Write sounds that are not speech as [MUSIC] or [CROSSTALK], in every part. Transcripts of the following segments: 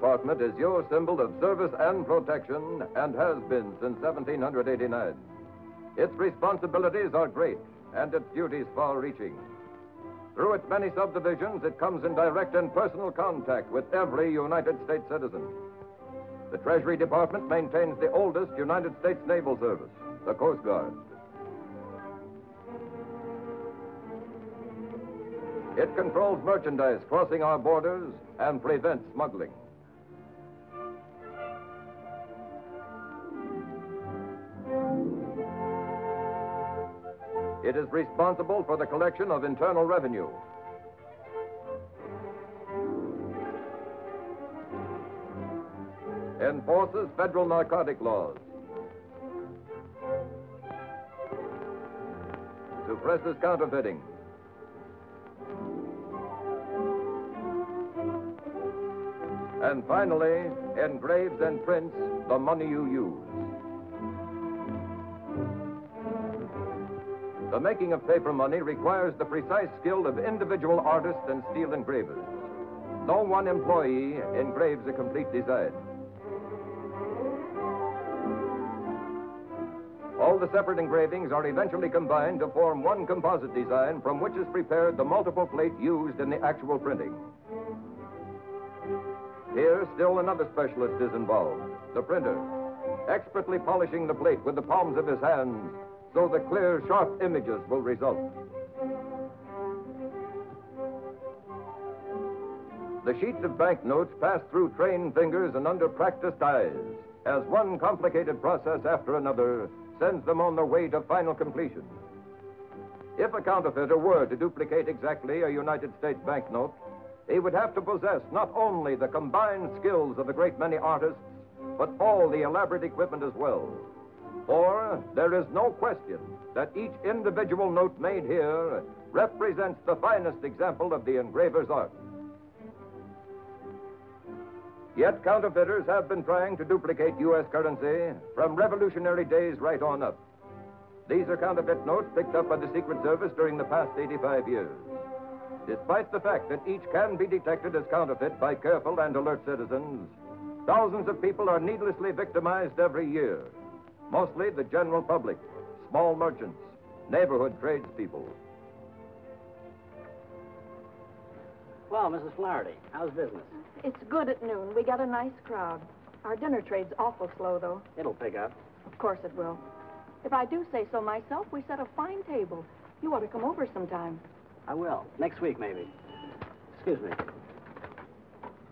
Department is your symbol of service and protection and has been since 1789. Its responsibilities are great and its duties far reaching. Through its many subdivisions, it comes in direct and personal contact with every United States citizen. The Treasury Department maintains the oldest United States Naval Service, the Coast Guard. It controls merchandise crossing our borders and prevents smuggling. It is responsible for the collection of internal revenue. Enforces federal narcotic laws. Suppresses counterfeiting. And finally, engraves and prints the money you use. The making of paper money requires the precise skill of individual artists and steel engravers. No one employee engraves a complete design. All the separate engravings are eventually combined to form one composite design from which is prepared the multiple plate used in the actual printing. Here, still another specialist is involved, the printer, expertly polishing the plate with the palms of his hands so the clear, sharp images will result. The sheets of banknotes pass through trained fingers and under practiced eyes as one complicated process after another sends them on their way to final completion. If a counterfeiter were to duplicate exactly a United States banknote, he would have to possess not only the combined skills of a great many artists, but all the elaborate equipment as well. For there is no question that each individual note made here represents the finest example of the engraver's art. Yet counterfeiters have been trying to duplicate U.S. currency from revolutionary days right on up. These are counterfeit notes picked up by the Secret Service during the past 85 years. Despite the fact that each can be detected as counterfeit by careful and alert citizens, thousands of people are needlessly victimized every year. Mostly the general public, small merchants, neighborhood tradespeople. Well, Mrs. Flaherty, how's business? It's good at noon. We got a nice crowd. Our dinner trade's awful slow, though. It'll pick up. Of course it will. If I do say so myself, we set a fine table. You ought to come over sometime. I will. Next week, maybe. Excuse me.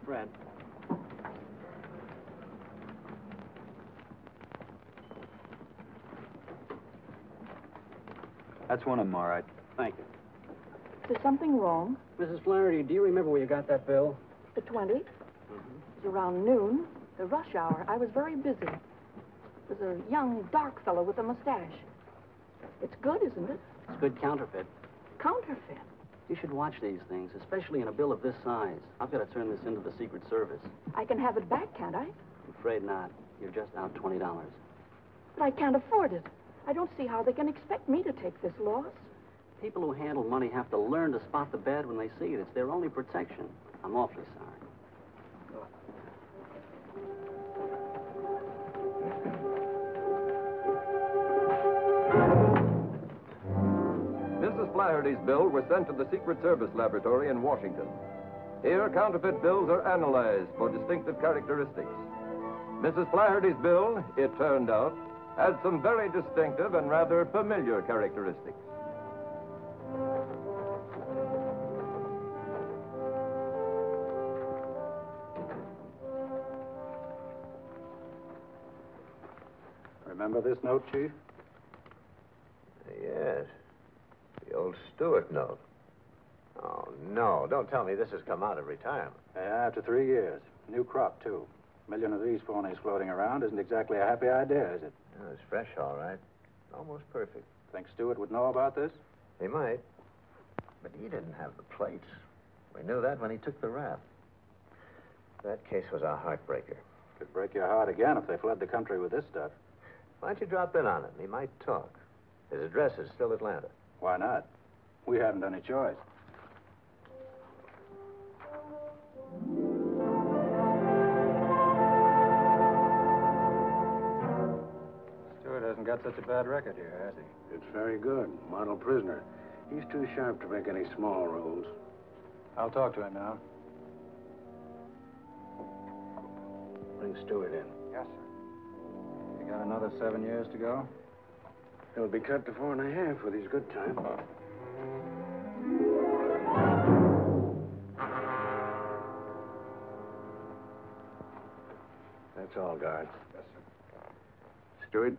Fred. That's one of them, all right. Thank you. Is there something wrong? Mrs. Flaherty, do you remember where you got that bill? The 20? It was around noon, the rush hour. I was very busy. It was a young, dark fellow with a mustache. It's good, isn't it? It's good counterfeit. Counterfeit. You should watch these things, especially in a bill of this size. I've got to turn this into the Secret Service. I can have it back, can't I? I'm afraid not. You're just out $20. But I can't afford it. I don't see how they can expect me to take this loss. People who handle money have to learn to spot the bad when they see it. It's their only protection. I'm awfully sorry. Mrs. Flaherty's bill was sent to the Secret Service laboratory in Washington. Here, counterfeit bills are analyzed for distinctive characteristics. Mrs. Flaherty's bill, it turned out, had some very distinctive and rather familiar characteristics. Remember this note, Chief? Yes. The old Stewart note. Oh, no. Don't tell me this has come out of retirement. Yeah, after three years. New crop, too. A million of these phonies floating around isn't exactly a happy idea, is it? Yeah, it's fresh, all right. Almost perfect. Think Stewart would know about this? He might. But he didn't have the plates. We knew that when he took the rap. That case was a heartbreaker. Could break your heart again if they fled the country with this stuff. Why don't you drop in on him? He might talk. His address is still Atlanta. Why not? We haven't any choice. Got such a bad record here, has he? It's very good. Model prisoner. He's too sharp to make any small rules. I'll talk to him now. Bring Stewart in. Yes, sir. You got another seven years to go? He'll be cut to four and a half with his good time. That's all, guard. Yes, sir. Stewart,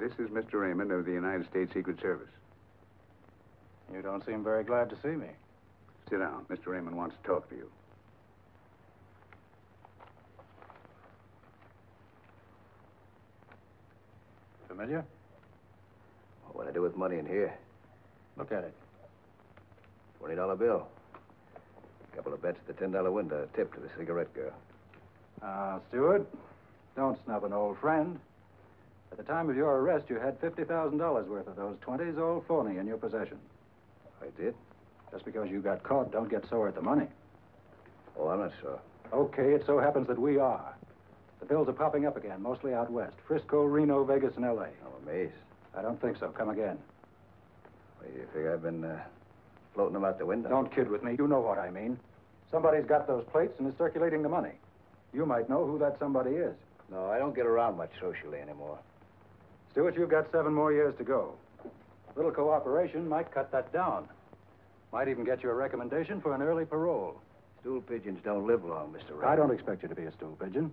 this is Mr. Raymond of the United States Secret Service. You don't seem very glad to see me. Sit down. Mr. Raymond wants to talk to you. Familiar? What would I do with money in here? Look at it. Twenty dollar bill. A Couple of bets at the ten dollar window. A tip to the cigarette girl. Ah, Stewart, don't snub an old friend. At the time of your arrest, you had $50,000 worth of those 20s all phony in your possession. I did. Just because you got caught, don't get sore at the money. Oh, I'm not sure. Okay, it so happens that we are. The bills are popping up again, mostly out west. Frisco, Reno, Vegas, and L.A. I'm amazed. I don't think so. Come again. Well, you figure I've been uh, floating them out the window? Don't kid with me. You know what I mean. Somebody's got those plates and is circulating the money. You might know who that somebody is. No, I don't get around much socially anymore. Stewart, you've got seven more years to go. A little cooperation might cut that down. Might even get you a recommendation for an early parole. Stool pigeons don't live long, Mr. Raymond. I don't expect you to be a stool pigeon.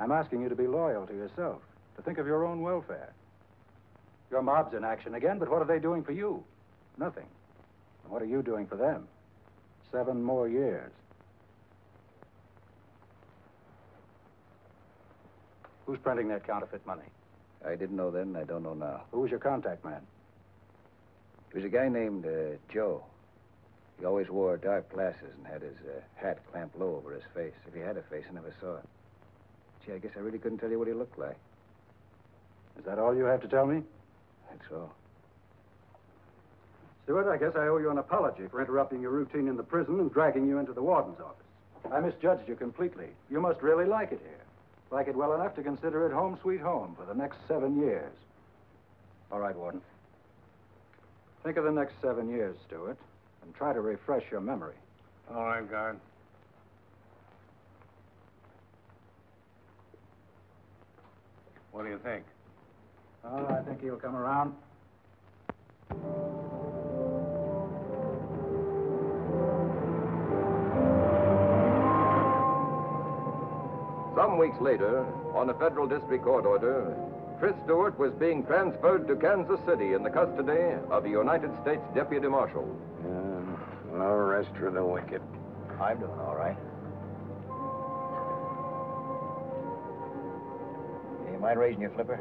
I'm asking you to be loyal to yourself, to think of your own welfare. Your mob's in action again, but what are they doing for you? Nothing. And what are you doing for them? Seven more years. Who's printing that counterfeit money? I didn't know then, and I don't know now. Who was your contact man? It was a guy named uh, Joe. He always wore dark glasses and had his uh, hat clamped low over his face. If he had a face, I never saw it. Gee, I guess I really couldn't tell you what he looked like. Is that all you have to tell me? That's all. Stewart, I guess I owe you an apology for interrupting your routine in the prison and dragging you into the warden's office. I misjudged you completely. You must really like it here. Like it well enough to consider it home sweet home for the next seven years. All right, Warden. Think of the next seven years, Stewart, and try to refresh your memory. All right, guard. What do you think? Oh, I think he'll come around. Some weeks later, on a federal district court order, Tris Stewart was being transferred to Kansas City in the custody of a United States Deputy Marshal. Yeah, no rest for the wicked. I'm doing all right. You mind raising your flipper?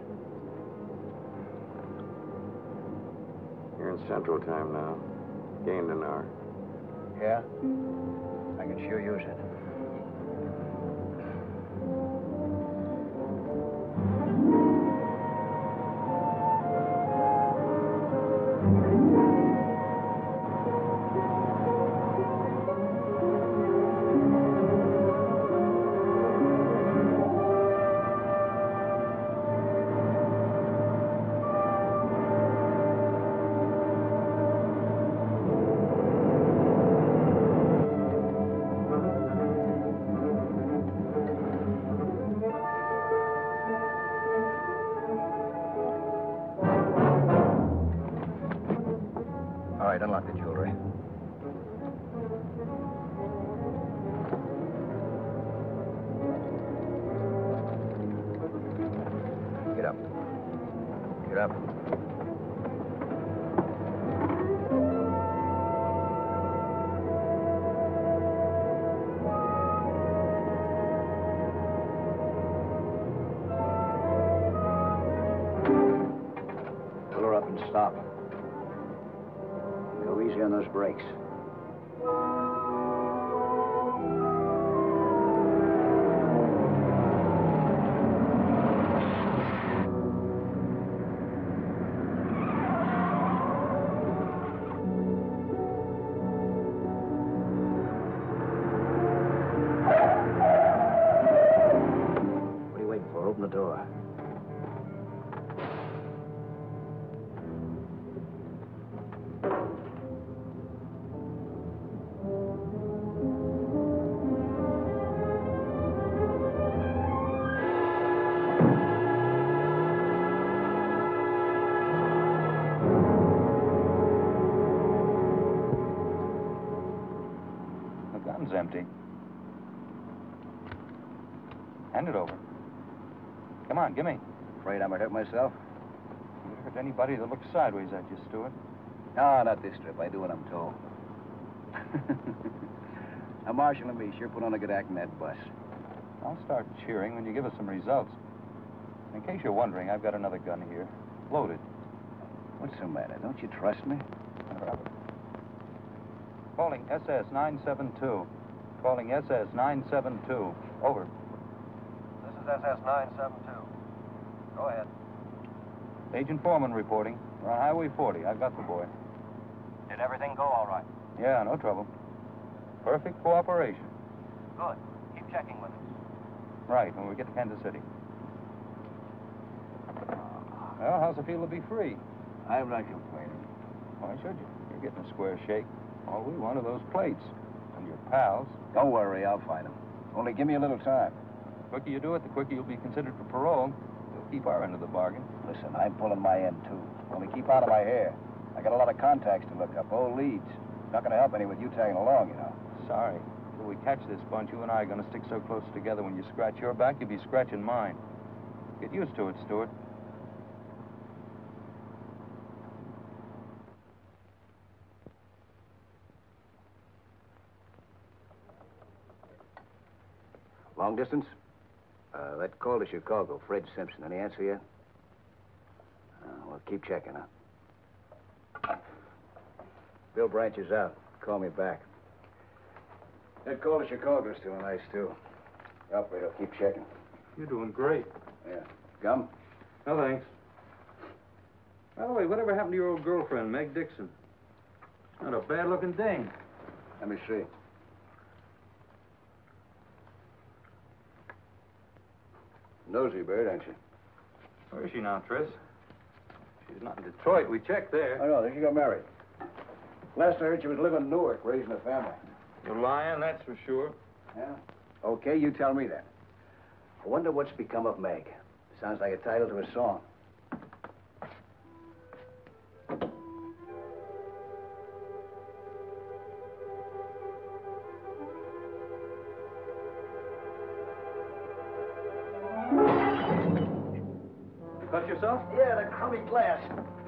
You're in Central Time now. Gained an hour. Yeah? I can sure use it. It over. Come on, give me. Afraid I might hurt myself? You hurt anybody that looks sideways at you, Stewart. No, not this trip. I do what I'm told. [LAUGHS] now, Marshal and me sure put on a good act in that bus. I'll start cheering when you give us some results. In case you're wondering, I've got another gun here. Loaded. What's the matter? Don't you trust me? Calling SS 972. Calling SS 972. Over. This SS 972. Go ahead. Agent Foreman reporting. We're on Highway 40. I've got the boy. Did everything go all right? Yeah, no trouble. Perfect cooperation. Good. Keep checking with us. Right, when we get to Kansas City. Well, how's it feel to be free? I'm not complaining. Why should you? You're getting a square shake. All we want are those plates. And your pals. Don't worry, I'll find them. Only give me a little time. The quicker you do it, the quicker you'll be considered for parole. You'll keep our end of the bargain. Listen, I'm pulling my end, too. Only keep out of my hair. I got a lot of contacts to look up, old leads. Not going to help any with you tagging along, you know. Sorry. Till we catch this bunch, you and I are going to stick so close together when you scratch your back, you'll be scratching mine. Get used to it, Stewart. Long distance? Uh, that call to Chicago, Fred Simpson. Any answer yet? Uh, well, keep checking, huh? Bill Branch is out. Call me back. That call to Chicago's still nice, too. Operator, keep checking. You're doing great. Yeah. Gum? No, thanks. By the way, whatever happened to your old girlfriend, Meg Dixon? Not a bad-looking dame. Let me see. Nosy bird, aren't you? Where is she now, Tris? She's not in Detroit. We checked there. Oh, no, then she got married. Last I heard, she was living in Newark, raising a family. You're lying, that's for sure. Yeah? Okay, you tell me that. I wonder what's become of Meg. Sounds like a title to a song. Yeah, glass.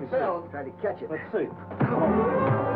Fell, tried to catch it. Let's see.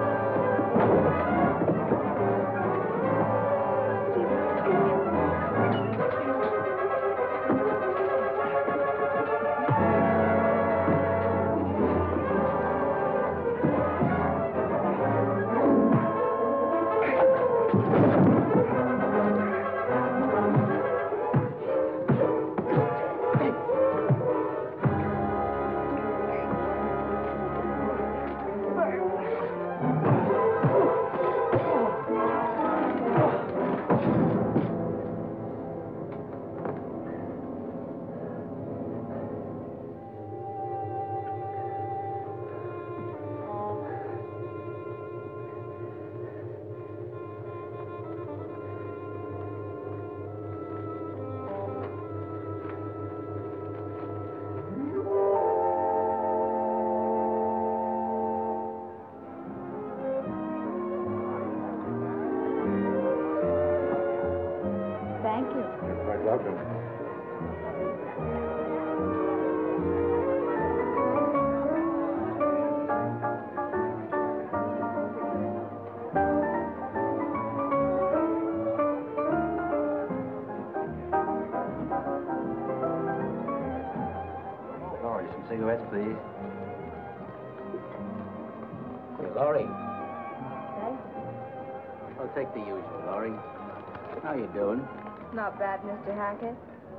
Mr. Hackett.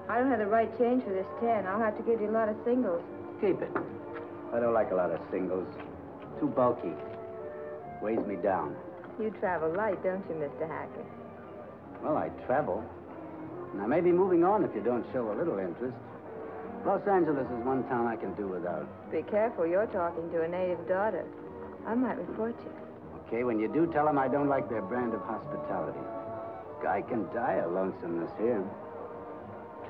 I don't have the right change for this ten. I'll have to give you a lot of singles. Keep it. I don't like a lot of singles. Too bulky. Weighs me down. You travel light, don't you, Mr. Hackett? Well, I travel. And I may be moving on if you don't show a little interest. Los Angeles is one town I can do without. Be careful, you're talking to a native daughter. I might report you. Okay, when you do, tell them I don't like their brand of hospitality. Guy can die of lonesomeness here.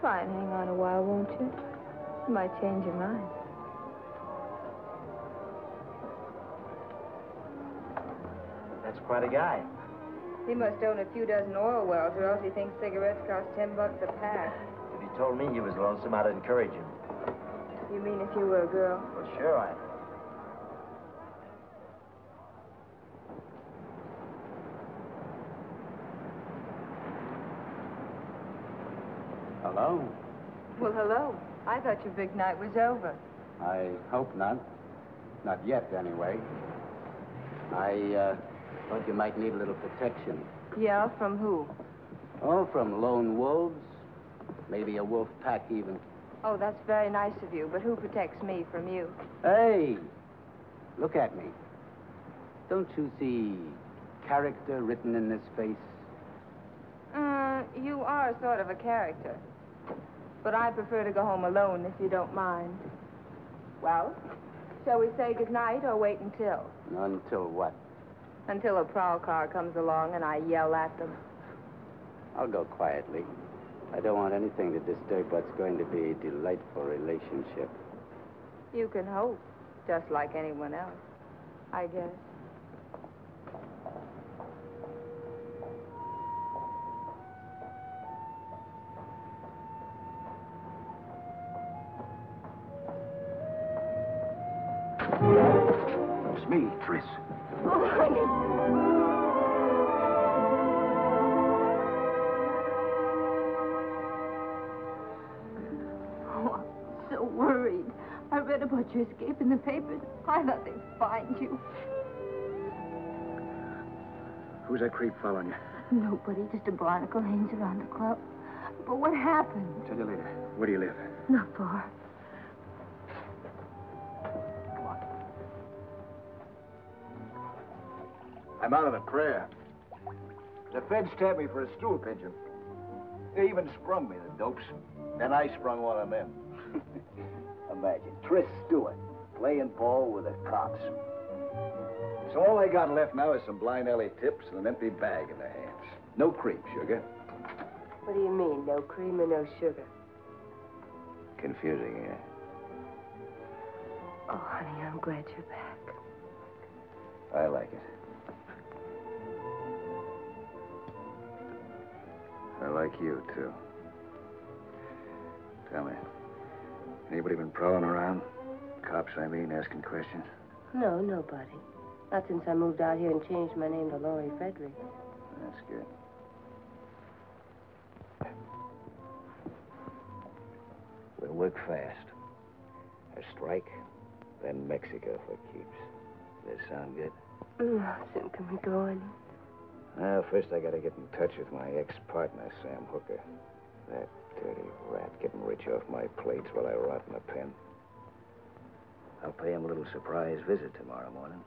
Try and hang on a while, won't you? You might change your mind. That's quite a guy. He must own a few dozen oil wells, or else he thinks cigarettes cost ten bucks a pack. If he he told me he was lonesome, I'd encourage him. You mean if you were a girl? Well, sure I Hello? Well, hello. I thought your big night was over. I hope not. Not yet, anyway. I uh, thought you might need a little protection. Yeah, from who? Oh, from lone wolves. Maybe a wolf pack, even. Oh, that's very nice of you, but who protects me from you? Hey! Look at me. Don't you see character written in this face? Uh, you are sort of a character. But I prefer to go home alone, if you don't mind. Well, shall we say goodnight or wait until? Until what? Until a prowl car comes along and I yell at them. I'll go quietly. I don't want anything to disturb what's going to be a delightful relationship. You can hope, just like anyone else, I guess. Me, Tris. Oh, honey. Oh, so worried. I read about your escape in the papers. I thought they'd find you. Who's that creep following you? Nobody, just a barnacle hangs around the club. But what happened? Tell you later. Where do you live? Not far. I'm out of the prayer. The feds tapped me for a stool pigeon. They even sprung me, the dopes. Then I sprung one of them. [LAUGHS] Imagine, Tris Stewart playing ball with the cops. So all they got left now is some blind alley tips and an empty bag in their hands. No cream, sugar. What do you mean, no cream and no sugar? Confusing, yeah. Oh, honey, I'm glad you're back. I like it. I like you, too. Tell me, anybody been prowling around? Cops, I mean, asking questions? No, nobody. Not since I moved out here and changed my name to Laurie Frederick. That's good. We'll work fast. A strike, then Mexico for keeps. Does that sound good? Mm, soon can we go in? Well, first I gotta get in touch with my ex-partner, Sam Hooker. That dirty rat getting rich off my plates while I rot in the pen. I'll pay him a little surprise visit tomorrow morning.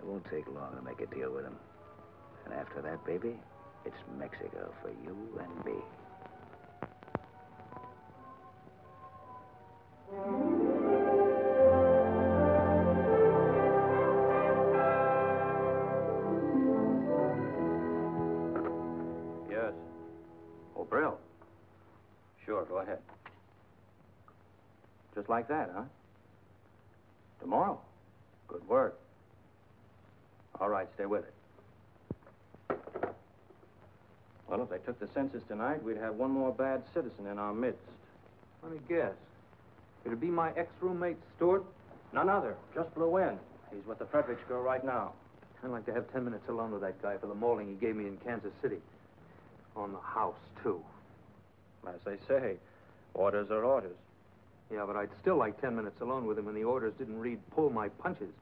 It won't take long to make a deal with him. And after that, baby, it's Mexico for you and me. Like that, huh? Tomorrow? Good work. All right, stay with it. Well, if they took the census tonight, we'd have one more bad citizen in our midst. Let me guess. It'd be my ex-roommate, Stewart? None other. Just blew in. He's with the Fredericks girl right now. I'd like to have ten minutes alone with that guy for the mauling he gave me in Kansas City. On the house, too. As they say, orders are orders. Yeah, but I'd still like ten minutes alone with him when the orders didn't read pull my punches.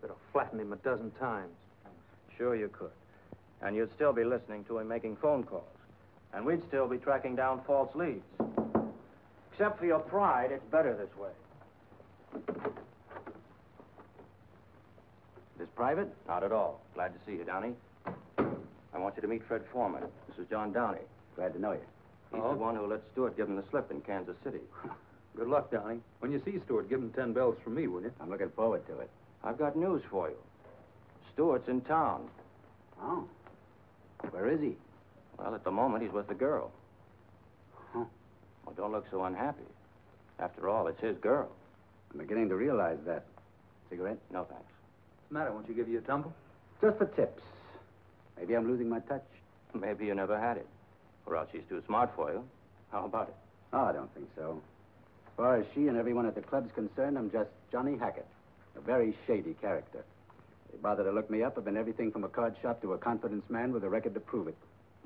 Could have flattened him a dozen times. Sure you could. And you'd still be listening to him making phone calls. And we'd still be tracking down false leads. Except for your pride, it's better this way. This private? Not at all. Glad to see you, Downey. I want you to meet Fred Foreman. This is John Downey. Glad to know you. He's Oh? the one who let Stewart give him the slip in Kansas City. [LAUGHS] Good luck, Downey. When you see Stewart, give him ten bells from me, will you? I'm looking forward to it. I've got news for you. Stewart's in town. Oh. Where is he? Well, at the moment, he's with the girl. Huh. Well, don't look so unhappy. After all, it's his girl. I'm beginning to realize that. Cigarette? No, thanks. What's the matter? Won't you give you a tumble? Just for tips. Maybe I'm losing my touch. Maybe you never had it. Or else she's too smart for you. How about it? Oh, I don't think so. As far as she and everyone at the club's concerned, I'm just Johnny Hackett, a very shady character. They bother to look me up. I've been everything from a card shop to a confidence man with a record to prove it.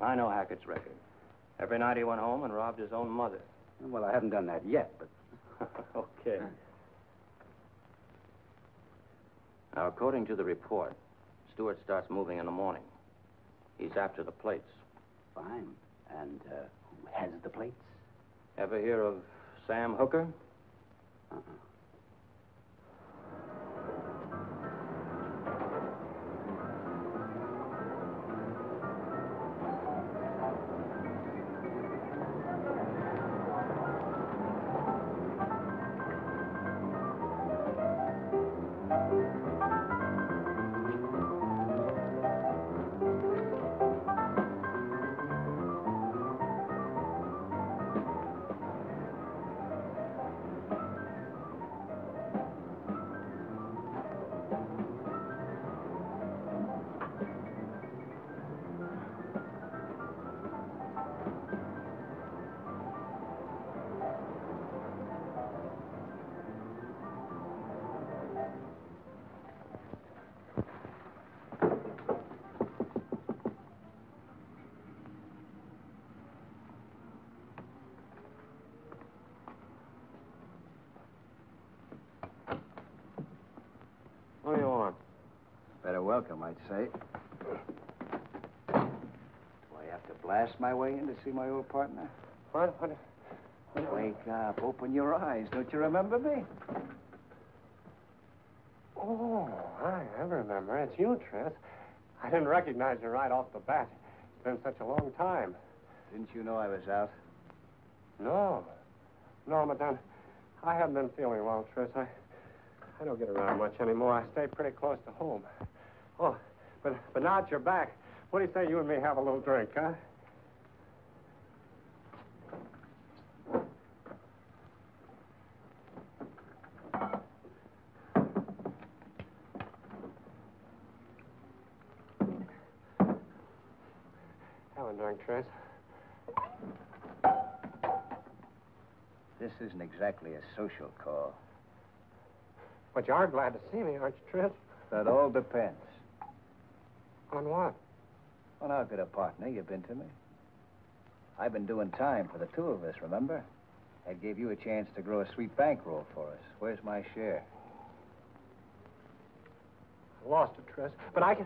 I know Hackett's record. Every night he went home and robbed his own mother. Well, I haven't done that yet, but [LAUGHS] okay. Now, according to the report, Stewart starts moving in the morning. He's after the plates. fine. And uh, who has the plates? Ever hear of Sam Hooker? Uh-uh. Say. Do I have to blast my way in to see my old partner? What? What? Wake up. Open your eyes. Don't you remember me? Oh, I, I remember. It's you, Tris. I didn't recognize you right off the bat. It's been such a long time. Didn't you know I was out? No. No, Madame. I haven't been feeling well, Tris. I, I don't get around much anymore. I stay pretty close to home. Oh, but, but now that you're back, what do you say you and me have a little drink, huh? Have a drink, Tris. This isn't exactly a social call. But you are glad to see me, aren't you, Tris? That all depends. On what? On how good a partner you've been to me. I've been doing time for the two of us, remember? I gave you a chance to grow a sweet bankroll for us. Where's my share? I lost it, Tris. But I can.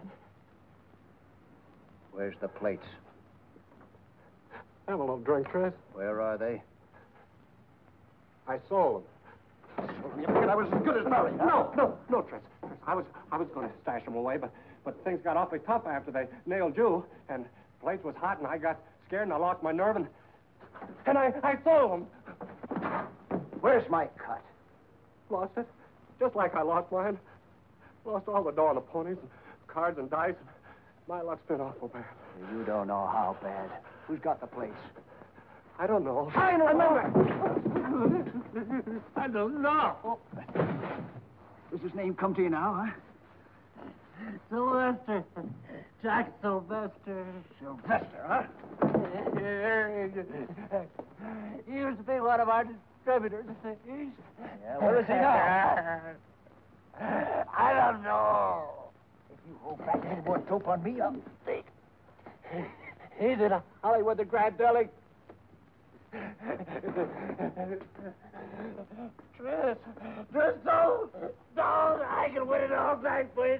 Where's the plates? Have a little drink, Tris. Where are they? I saw them. sold them. You figured I was as good as married. No, no, no, Tris. Tris, I was, I was going to stash them away, but, but things got awfully tough after they nailed you, and the place was hot, and I got scared, and I lost my nerve, and, and I, I sold them. Where's my cut? Lost it, just like I lost mine. Lost all the dough on the ponies, and cards and dice. And my luck's been awful bad. You don't know how bad. Who's got the plates? I don't know. I don't know. I don't know. Does his name come to you now, huh? Sylvester. Jack Sylvester. Sylvester, huh? He used to be one of our distributors. Yeah, where is he now? I don't know. If you hold back any more dope on me, I'll... He's in Hollywood, the Grand Deli. Tris, Tris, don't, don't. I can win it all back, please.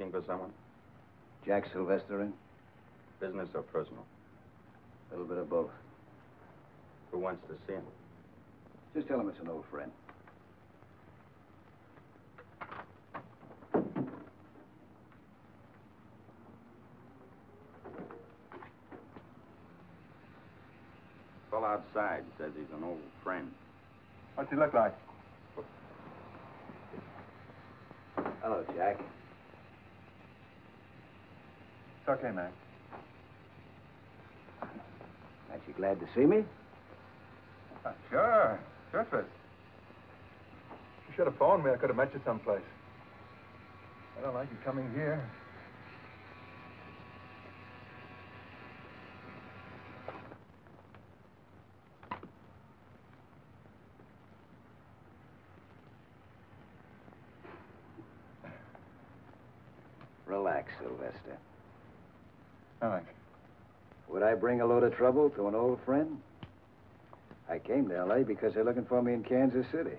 Looking for someone? Jack Sylvester in? Business or personal? A little bit of both. Who wants to see him? Just tell him it's an old friend. Fell outside says he's an old friend. What's he look like? Hello, Jack. It's okay, Mac. Aren't you glad to see me? Uh, sure. Sure, Tris. You should have phoned me. I could have met you someplace. I don't like you coming here. Relax, Sylvester. Thanks. Would I bring a load of trouble to an old friend? I came to L.A. because they're looking for me in Kansas City.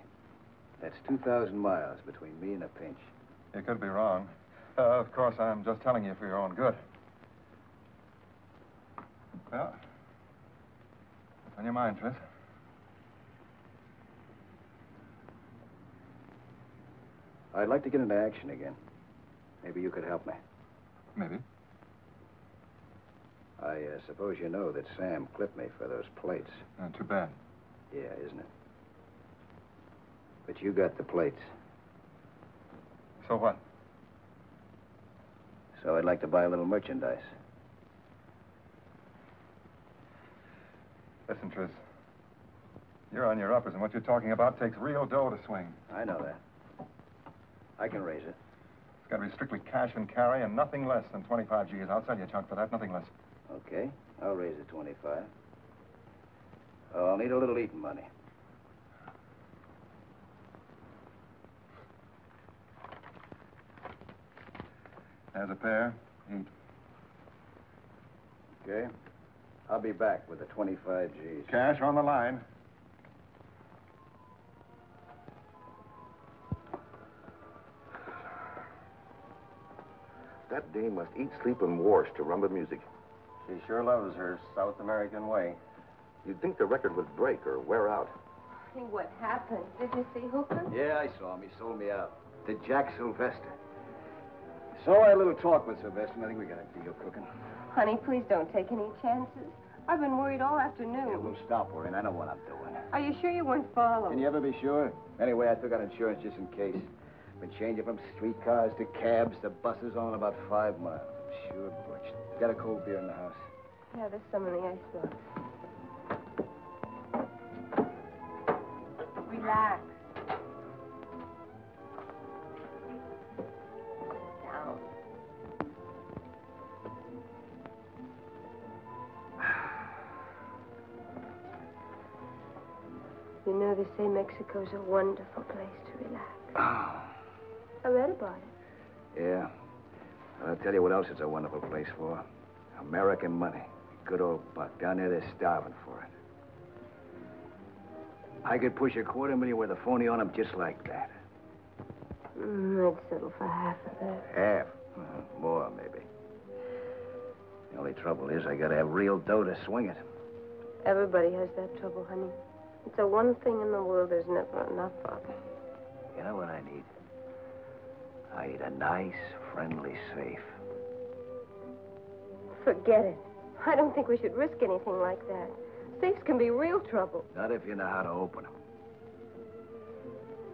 That's 2,000 miles between me and a pinch. You could be wrong. Uh, of course, I'm just telling you for your own good. Well, what's on your mind, Tris? I'd like to get into action again. Maybe you could help me. Maybe. I uh, suppose you know that Sam clipped me for those plates. Uh, too bad. Yeah, isn't it? But you got the plates. So what? So I'd like to buy a little merchandise. Listen, Tris. You're on your uppers, and what you're talking about takes real dough to swing. I know that. I can raise it. It's got to be strictly cash and carry, and nothing less than 25 G's. I'll sell you a chunk for that, nothing less. Okay, I'll raise it 25. Oh, I'll need a little eating money. There's a pair. Eat. Okay? I'll be back with the 25 G's. Cash on the line. That dame must eat, sleep, and wash to rumba music. She sure loves her South American way. You'd think the record would break or wear out. Hey, what happened? Did you see Hooker? Yeah, I saw him. He sold me out. To Jack Sylvester. So I had a little talk with Sylvester, and I think we got a deal cooking. Honey, please don't take any chances. I've been worried all afternoon. Yeah, we'll stop worrying. I know what I'm doing. Are you sure you weren't followed? Can you ever be sure? Anyway, I took out insurance just in case. Been changing from streetcars to cabs to buses on about five miles. I'm sure butch. Got a cold beer in the house. Yeah, there's some in the icebox. Relax. Down. You know, they say Mexico's a wonderful place to relax. Oh. I read about it. Yeah. I'll tell you what else it's a wonderful place for. American money. Good old buck. Down there, they're starving for it. I could push a quarter million with a phony on them just like that. Mm, I'd settle for half of that. Half. Uh, more, maybe. The only trouble is I gotta have real dough to swing it. Everybody has that trouble, honey. It's the one thing in the world there's never enough of. You know what I need? I need a nice, friendly safe. Forget it. I don't think we should risk anything like that. Safes can be real trouble. Not if you know how to open them.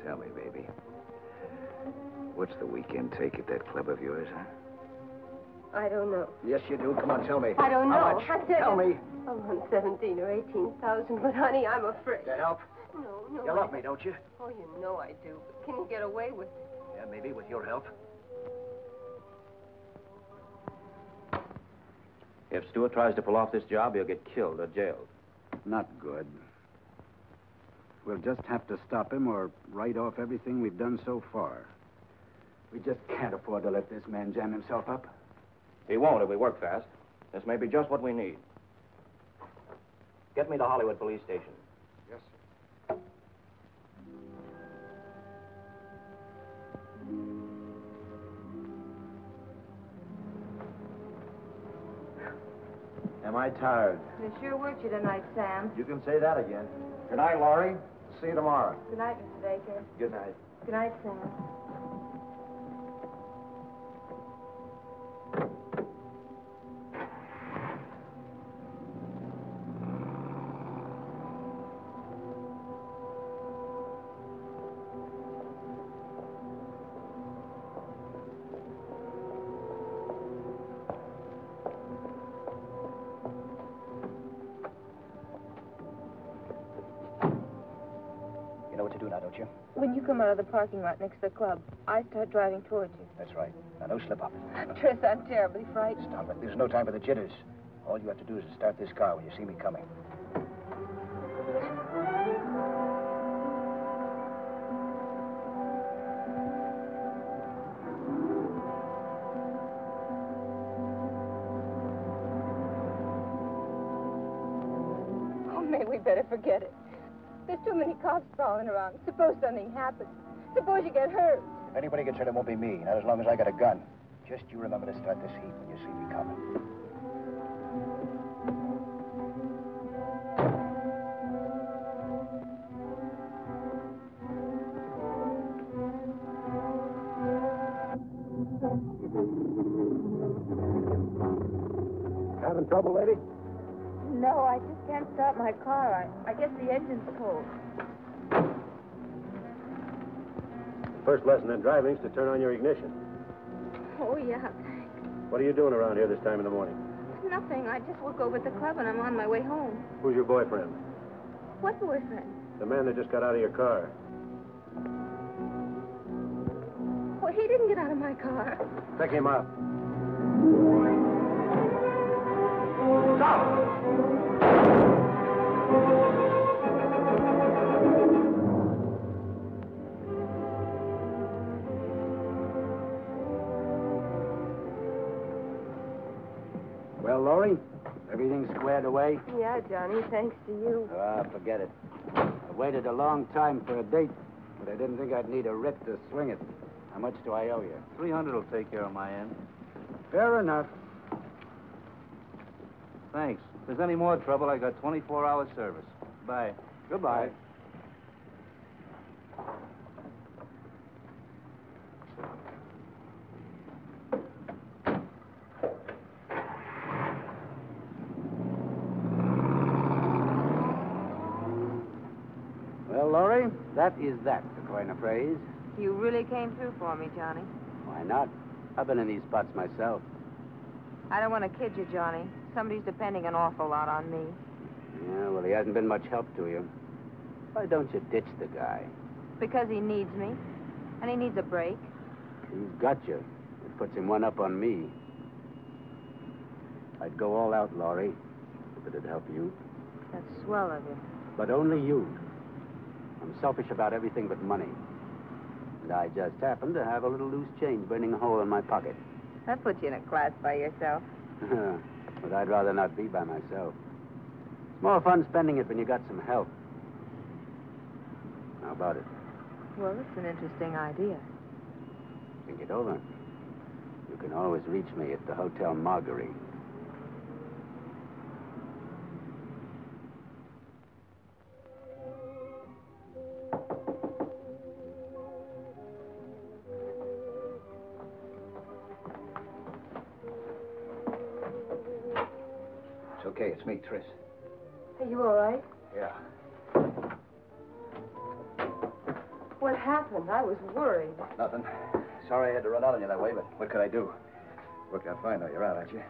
Tell me, baby. What's the weekend take at that club of yours, huh? I don't know. Yes, you do. Come on, tell me. I don't know. How much? I said Tell me. I want 17 or 18,000, but honey, I'm afraid. To help? No, no. You love I- me, don't you? Oh, you know I do. But can you get away with it? Yeah, maybe with your help. If Stewart tries to pull off this job, he'll get killed or jailed. Not good. We'll just have to stop him or write off everything we've done so far. We just can't afford to let this man jam himself up. He won't if we work fast. This may be just what we need. Get me to Hollywood Police Station. Am I tired? They sure worked you tonight, Sam. You can say that again. Good night, Laurie. See you tomorrow. Good night, Mr. Baker. Good night. Good night, Sam. Come out of the parking lot next to the club, I start driving towards you. That's right. Now, don't slip up. Tris, I'm terribly frightened. Stop it. There's no time for the jitters. All you have to do is to start this car when you see me coming. Oh, maybe we better forget it. There's too many cops crawling around. Suppose something happens. Suppose you get hurt. If anybody gets hurt, it won't be me. Not as long as I got a gun. Just you remember to start this heat when you see me coming. Having trouble, lady? No, I just can't start my car. I, I guess the engine's cold. First lesson in driving is to turn on your ignition. Oh, yeah. thanks. What are you doing around here this time in the morning? Nothing. I just work over at the club and I'm on my way home. Who's your boyfriend? What boyfriend? The man that just got out of your car. Well, he didn't get out of my car. Pick him up. Well, Laurie, everything squared away? Yeah, Johnny, thanks to you. Ah, forget it. I waited a long time for a date, but I didn't think I'd need a writ to swing it. How much do I owe you? 300 will take care of my end. Fair enough. Thanks. If there's any more trouble, I got 24-hour service. Bye. Goodbye. Well, Laurie, that is that, to coin a phrase. You really came through for me, Johnny. Why not? I've been in these spots myself. I don't want to kid you, Johnny. Somebody's depending an awful lot on me. Yeah, well, he hasn't been much help to you. Why don't you ditch the guy? Because he needs me. And he needs a break. He's got you. It puts him one up on me. I'd go all out, Laurie, if it'd help you. That's swell of you. But only you. I'm selfish about everything but money. And I just happen to have a little loose change burning a hole in my pocket. That puts you in a class by yourself. [LAUGHS] but I'd rather not be by myself. It's more fun spending it when you got some help. How about it? Well, it's an interesting idea. Think it over. You can always reach me at the Hotel Marguerite. Was worried. Nothing. Sorry I had to run out on you that way, but what could I do? Worked out fine, though. You're out, aren't you?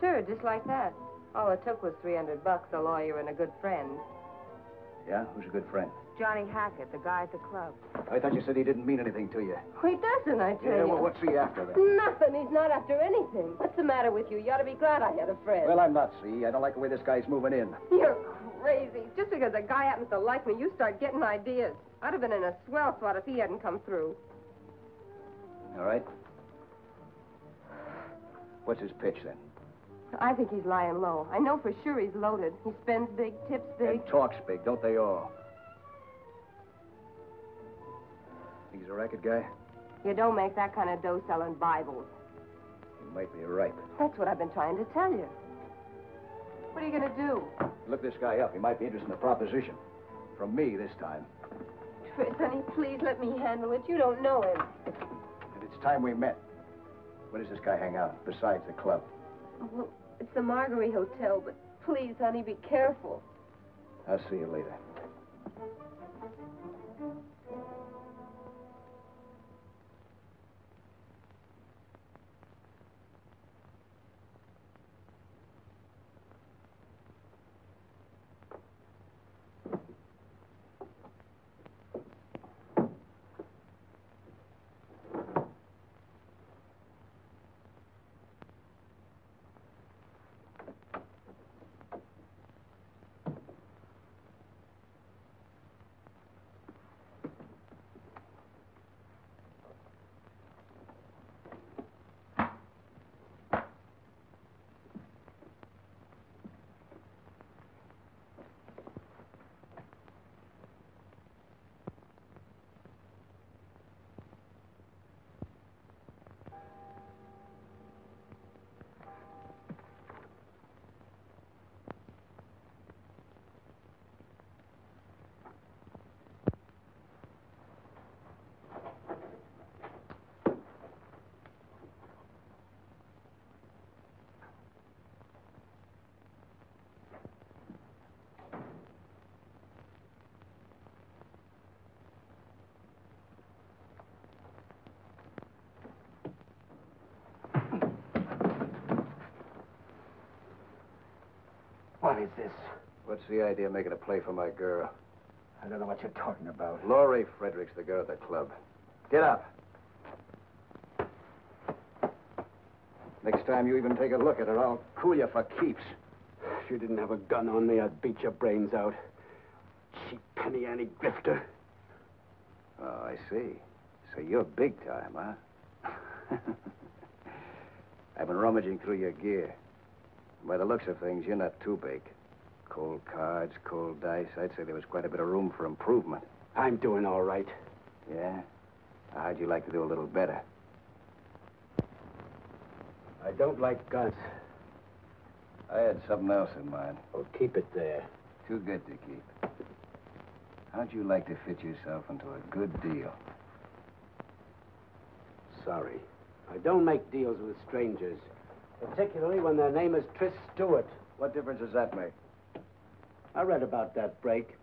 Sure, just like that. All it took was 300 bucks, a lawyer, and a good friend. Yeah? Who's a good friend? Johnny Hackett, the guy at the club. Oh, I thought you said he didn't mean anything to you. He doesn't, I tell Yeah, you. well, what's he after then? Nothing. He's not after anything. What's the matter with you? You ought to be glad I had a friend. Well, I'm not, see. I don't like the way this guy's moving in. You're crazy. Just because a guy happens to like me, you start getting ideas. I'd have been in a swell spot if he hadn't come through. All right? What's his pitch, then? I think he's lying low. I know for sure he's loaded. He spends big, tips big. And talks big, don't they all? Think he's a racket guy? You don't make that kind of dough selling Bibles. He might be right. That's what I've been trying to tell you. What are you going to do? Look this guy up. He might be interested in the proposition. From me this time. Tris, honey, please let me handle it. You don't know him. And it's time we met. Where does this guy hang out, besides the club? Well, it's the Marguerite Hotel, but please, honey, be careful. I'll see you later. Is this? What's the idea of making a play for my girl? I don't know what you're talking about. Laurie Fredericks, the girl at the club. Get up. Next time you even take a look at her, I'll cool you for keeps. If you didn't have a gun on me, I'd beat your brains out. Cheap penny ante grifter. Oh, I see. So you're big time, huh? [LAUGHS] I've been rummaging through your gear. By the looks of things, you're not too big. Cold cards, cold dice. I'd say there was quite a bit of room for improvement. I'm doing all right. Yeah? How'd you like to do a little better? I don't like guns. I had something else in mind. Oh, keep it there. Too good to keep. How'd you like to fit yourself into a good deal? Sorry. I don't make deals with strangers, particularly when their name is Tris Stewart. What difference does that make? I read about that break.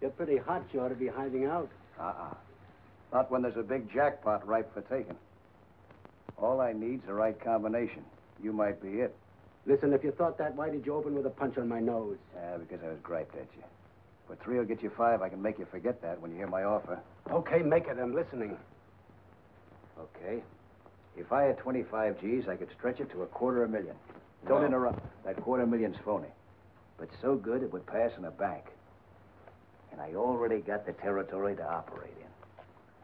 You're pretty hot. You ought to be hiding out. Uh-uh. Not when there's a big jackpot ripe for taking. All I need's the right combination. You might be it. Listen, if you thought that, why did you open with a punch on my nose? Yeah, because I was griped at you. But three will get you five. I can make you forget that when you hear my offer. Okay, make it. I'm listening. Okay. If I had 25 G's, I could stretch it to a quarter of a million. Don't No. interrupt. That quarter million's phony. But so good it would pass in a bank. And I already got the territory to operate in.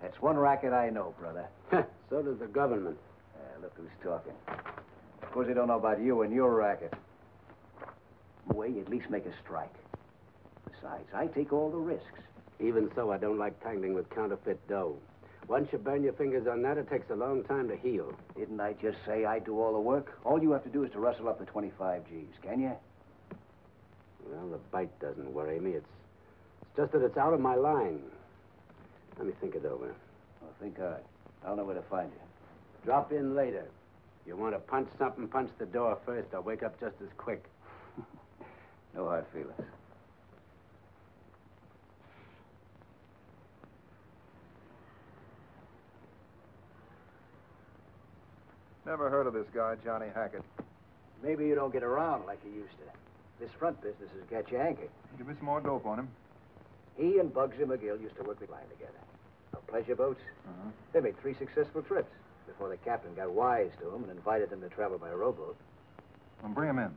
That's one racket I know, brother. [LAUGHS] so does the government. Yeah, look who's talking. Of course, they don't know about you and your racket. Way, you at least make a strike. Besides, I take all the risks. Even so, I don't like tangling with counterfeit dough. Once you burn your fingers on that, it takes a long time to heal. Didn't I just say I do all the work? All you have to do is to rustle up the 25 G's, can you? Well, the bite doesn't worry me. It's, it's just that it's out of my line. Let me think it over. Well, think hard. I'll know where to find you. Drop in later. You want to punch something, punch the door first. I'll wake up just as quick. [LAUGHS] No hard feelings. Never heard of this guy, Johnny Hackett. Maybe you don't get around like you used to. This front business has got you anchored. Give me some more dope on him. He and Bugsy McGill used to work the line together. On pleasure boats. Uh-huh. They made three successful trips before the captain got wise to him and invited them to travel by a rowboat. Well, bring him in.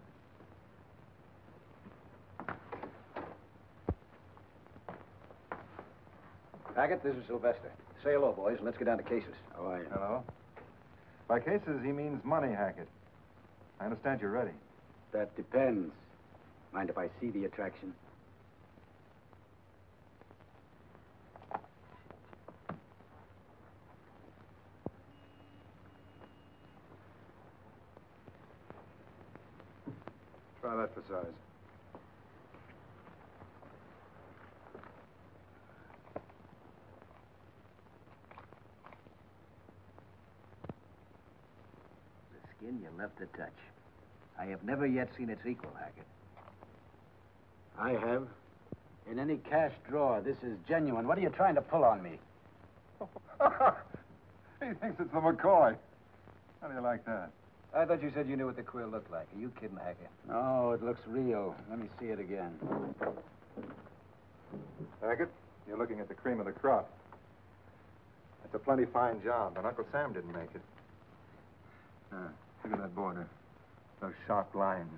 Hackett, this is Sylvester. Say hello, boys, and let's get down to cases. How are you? Hello. By cases, he means money, Hackett. I understand you're ready. That depends. Mind if I see the attraction? Try that for size. The skin you love to touch. I have never yet seen its equal, Hackett. I have. In any cash drawer, this is genuine. What are you trying to pull on me? [LAUGHS] he thinks it's the McCoy. How do you like that? I thought you said you knew what the quill looked like. Are you kidding, Hackett? No, it looks real. Let me see it again. Hackett, you're looking at the cream of the crop. It's a plenty fine job, but Uncle Sam didn't make it. Ah, look at that border. Those sharp lines.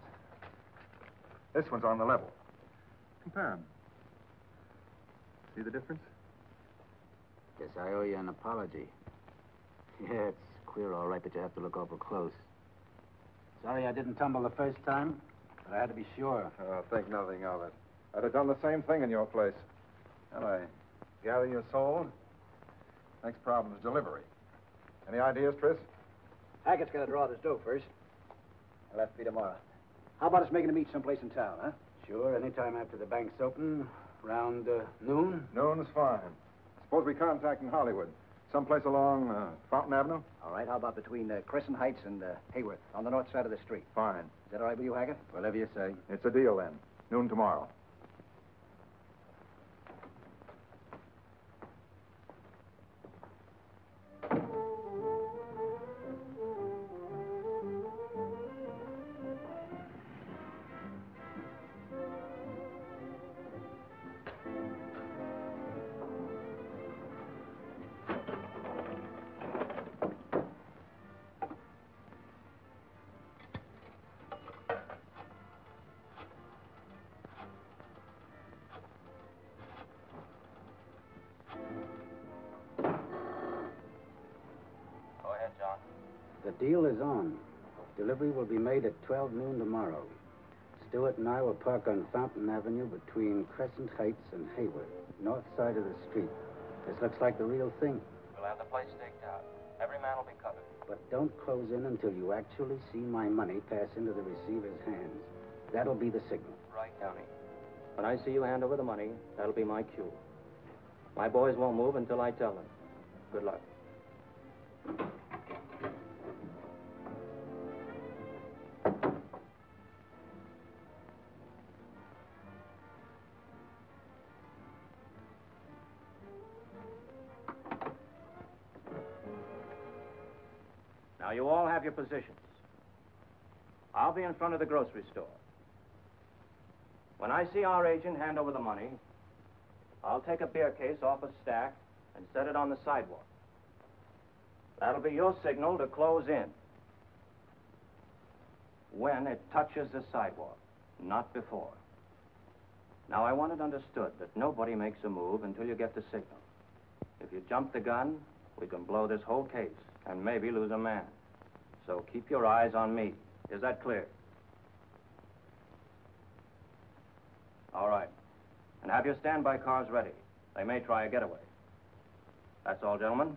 This one's on the level. Compare them. See the difference? Guess I owe you an apology. [LAUGHS] Yeah, it's queer, all right, but you have to look awful close. Sorry I didn't tumble the first time, but I had to be sure. Oh, think nothing of it. I'd have done the same thing in your place. Well, I gather you're sold. Next problem is delivery. Any ideas, Tris? Hackett's got to draw this dough first. I'll have to be tomorrow. How about us making a meet someplace in town, huh? Sure, anytime after the bank's open, around uh, noon. Noon's fine. Suppose we contact in Hollywood. Someplace along uh, Fountain Avenue? All right, how about between uh, Crescent Heights and uh, Hayworth, on the north side of the street? Fine. Is that all right with you, Hackett? Whatever you say. It's a deal then. Noon tomorrow. Deal is on. Delivery will be made at 12 noon tomorrow. Stewart and I will park on Fountain Avenue between Crescent Heights and Hayworth, north side of the street. This looks like the real thing. We'll have the place staked out. Every man will be covered. But don't close in until you actually see my money pass into the receiver's hands. That'll be the signal. Right, Downey. When I see you hand over the money, that'll be my cue. My boys won't move until I tell them. Good luck. Your positions. I'll be in front of the grocery store. When I see our agent hand over the money, I'll take a beer case off a stack and set it on the sidewalk. That'll be your signal to close in. When it touches the sidewalk, not before. Now, I want it understood that nobody makes a move until you get the signal. If you jump the gun, we can blow this whole case and maybe lose a man. So keep your eyes on me. Is that clear? All right. And have your standby cars ready. They may try a getaway. That's all, gentlemen.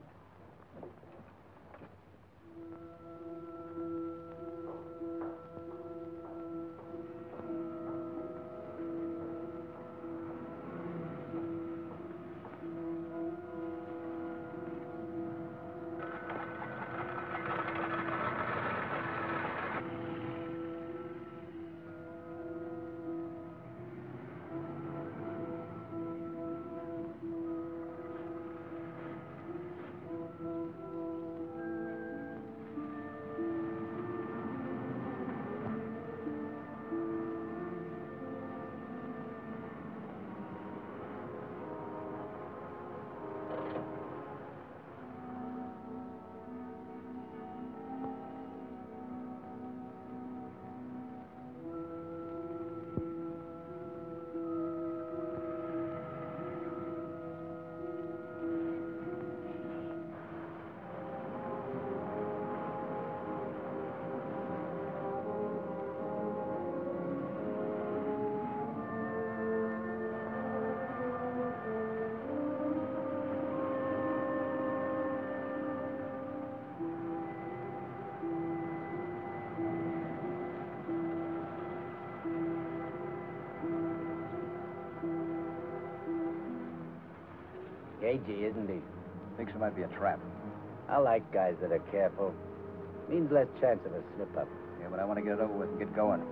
Cagey, isn't he? Thinks it might be a trap. I like guys that are careful. Means less chance of a slip up. Yeah, but I want to get it over with and get going.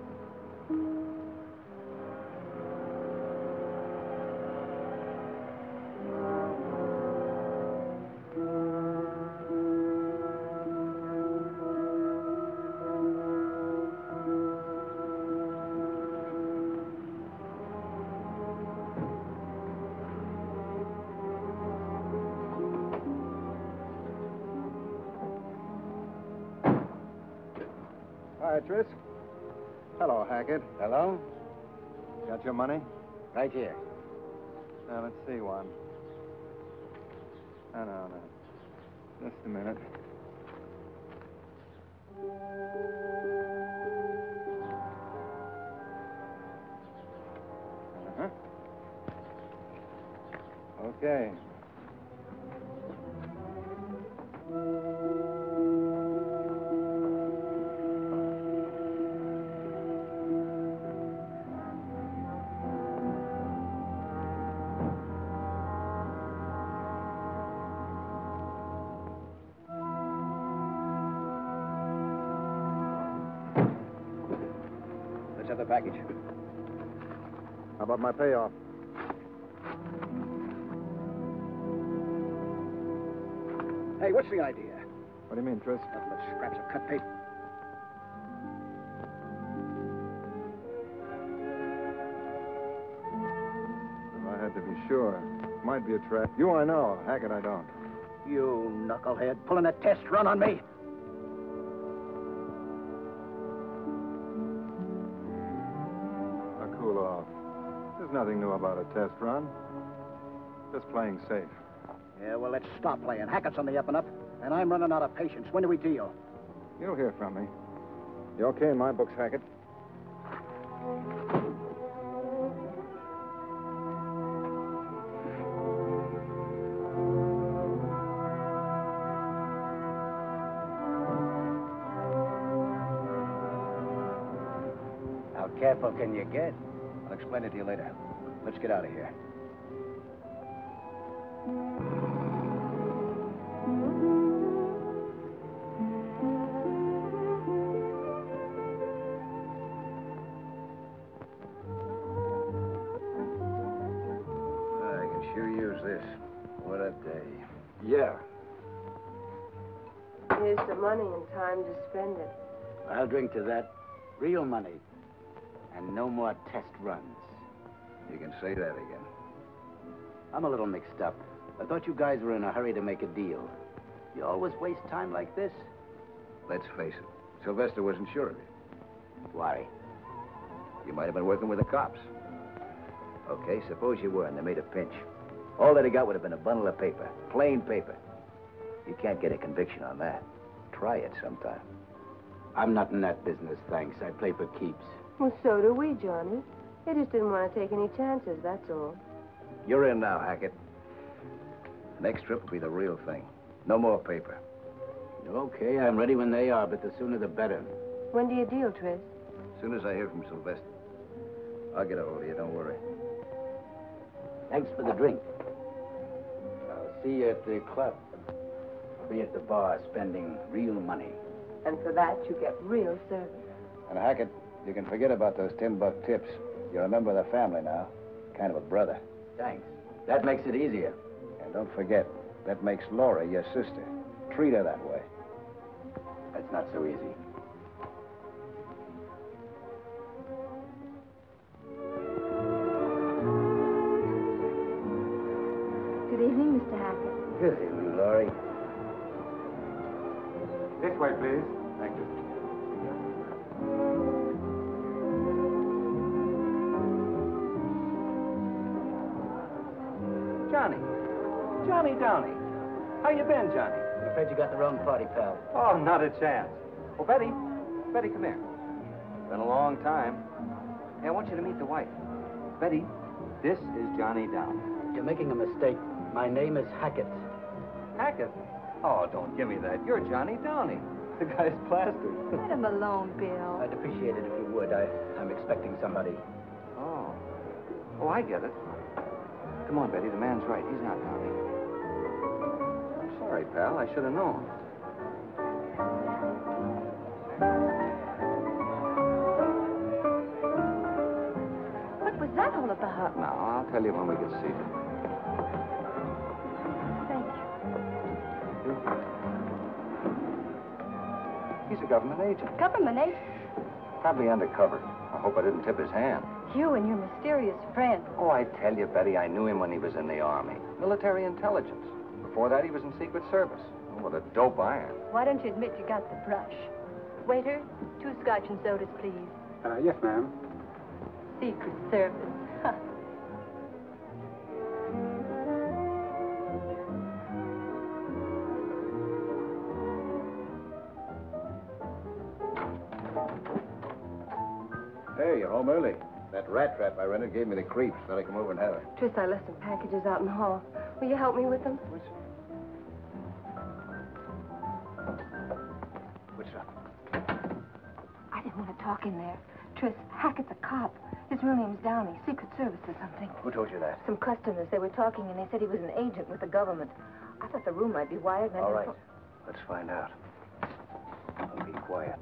The package. How about my payoff? Hey, what's the idea? What do you mean, Tris? Nothing but scraps of cut paper. If I had to be sure, might be a trap. You I know. Hackett I don't. You knucklehead, pulling a test run on me. Test run. Just playing safe. Yeah, well, let's stop playing. Hackett's on the up and up, and I'm running out of patience. When do we deal? You'll hear from me. You okay in my books, Hackett? How careful can you get? I'll explain it to you later. Let's get out of here. I can sure use this. What a day. Yeah. Here's the money and time to spend it. I'll drink to that. Real money. And no more test runs. You can say that again. I'm a little mixed up. I thought you guys were in a hurry to make a deal. You always waste time like this? Let's face it. Sylvester wasn't sure of you. Why? You might have been working with the cops. Okay, suppose you were and they made a pinch. All that he got would have been a bundle of paper. Plain paper. You can't get a conviction on that. Try it sometime. I'm not in that business, thanks. I play for keeps. Well, so do we, Johnny. They just didn't want to take any chances, that's all. You're in now, Hackett. The Next trip will be the real thing. No more paper. Okay, I'm ready when they are, but the sooner the better. When do you deal, Tris? As soon as I hear from Sylvester, I'll get a hold of you, don't worry. Thanks for the drink. I'll see you at the club. I'll be at the bar spending real money. And for that, you get real service. And Hackett, you can forget about those ten buck tips. You're a member of the family now. Kind of a brother. Thanks. That makes it easier. And don't forget, that makes Laurie your sister. Treat her that way. That's not so easy. Good evening, Mr. Hackett. Good evening, Laurie. This way, please. Thank you. Johnny. Johnny Downey. How you been, Johnny? I'm afraid you got the wrong party, pal. Oh, not a chance. Well, Betty. Betty, come here. Been a long time. Hey, I want you to meet the wife. Betty, this is Johnny Downey. You're making a mistake. My name is Hackett. Hackett? Oh, don't give me that. You're Johnny Downey. [LAUGHS] The guy's plastered. Let him alone, Bill. I'd appreciate it if you would. I, I'm expecting somebody. Oh. Oh, I get it. Come on, Betty. The man's right. He's not Downey. I'm sorry, pal. I should have known. What was that all about? Now, I'll tell you when we get seated. Thank you. He's a government agent. Government agent? Probably undercover. I hope I didn't tip his hand. You and your mysterious friend. Oh, I tell you, Betty, I knew him when he was in the Army. Military intelligence. Before that, he was in Secret Service. Oh, what a dope iron. Why don't you admit you got the brush? Waiter, two scotch and sodas, please. Uh, yes, ma'am. Secret Service. Hey, you're home early. That rat trap I rented gave me the creeps. Thought I'd come over and have it. Tris, I left some packages out in the hall. Will you help me with them? What's up? I didn't want to talk in there. Tris, Hackett's a cop. His real name's Downey, Secret Service or something. Who told you that? Some customers, they were talking and they said he was an agent with the government. I thought the room might be wired All right. Let's find out. And be quiet.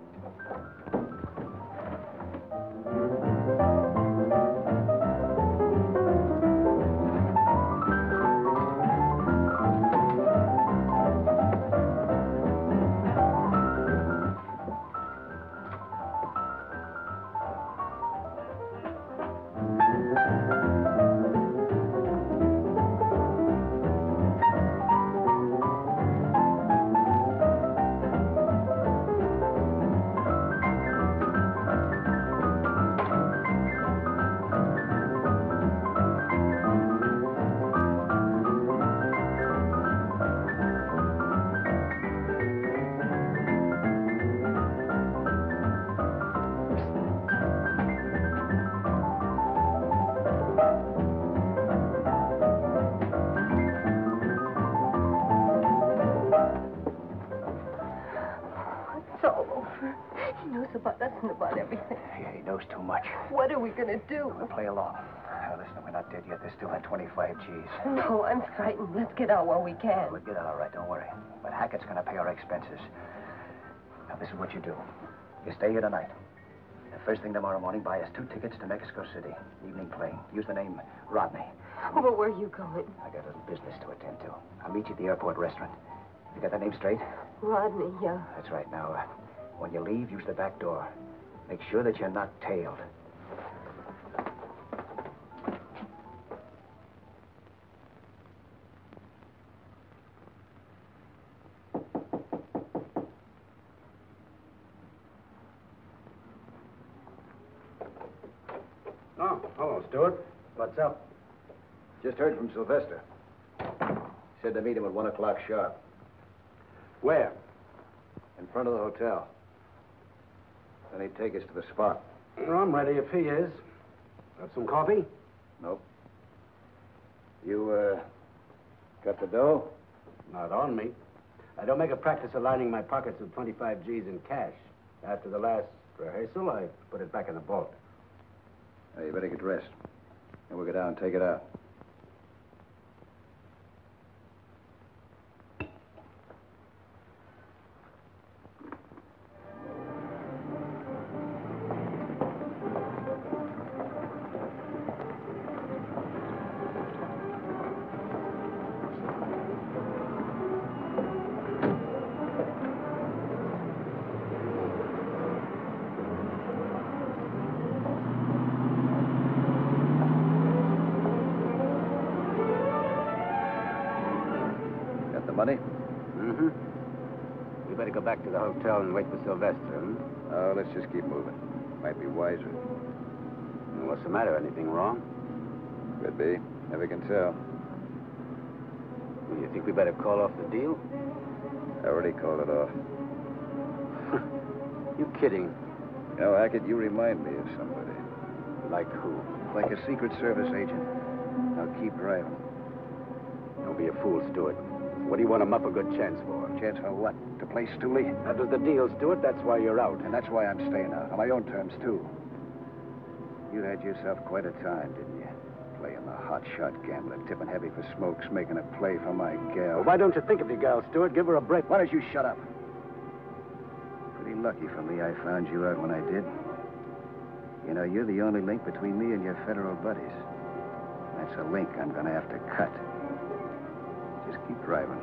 Knows too much. What are we going to do? We'll play along. Now, listen, we're not dead yet. There's still that 25 G's. No, I'm frightened. Let's get out while we can. We'll get out all right, don't worry. But Hackett's going to pay our expenses. Now, this is what you do. You stay here tonight. The first thing tomorrow morning, buy us two tickets to Mexico City. Evening plane. Use the name Rodney. Well, where are you going? I got a little business to attend to. I'll meet you at the airport restaurant. You got that name straight? Rodney, yeah. That's right. Now, uh, when you leave, use the back door. Make sure that you're not tailed. Oh, hello, Stewart. What's up? Just heard from Sylvester. Said to meet him at one o'clock sharp. Where? In front of the hotel. Then he'd take us to the spot. Well, I'm ready if he is. Have some coffee? Nope. You, uh, got the dough? Not on me. I don't make a practice of lining my pockets with 25 G's in cash. After the last rehearsal, I put it back in the vault. Hey, you better get dressed. Then we'll go down and take it out. Let's just keep moving. Might be wiser. What's the matter? Anything wrong? Could be. Never can tell. Do you think we better call off the deal? I already called it off. [LAUGHS] You kidding? You know, Hackett, you remind me of somebody. Like who? Like a Secret Service agent. Now keep driving. Don't be a fool, Stewart. What do you want him up a good chance for? Chance for what? To play Stooley? That was the deal, Stewart. That's why you're out. And that's why I'm staying out. On my own terms, too. You had yourself quite a time, didn't you? Playing the hot shot gambler, tipping heavy for smokes, making a play for my gal. Well, why don't you think of your gal, Stewart? Give her a break. Why don't you shut up? Pretty lucky for me I found you out when I did. You know, you're the only link between me and your federal buddies. That's a link I'm going to have to cut. Keep driving.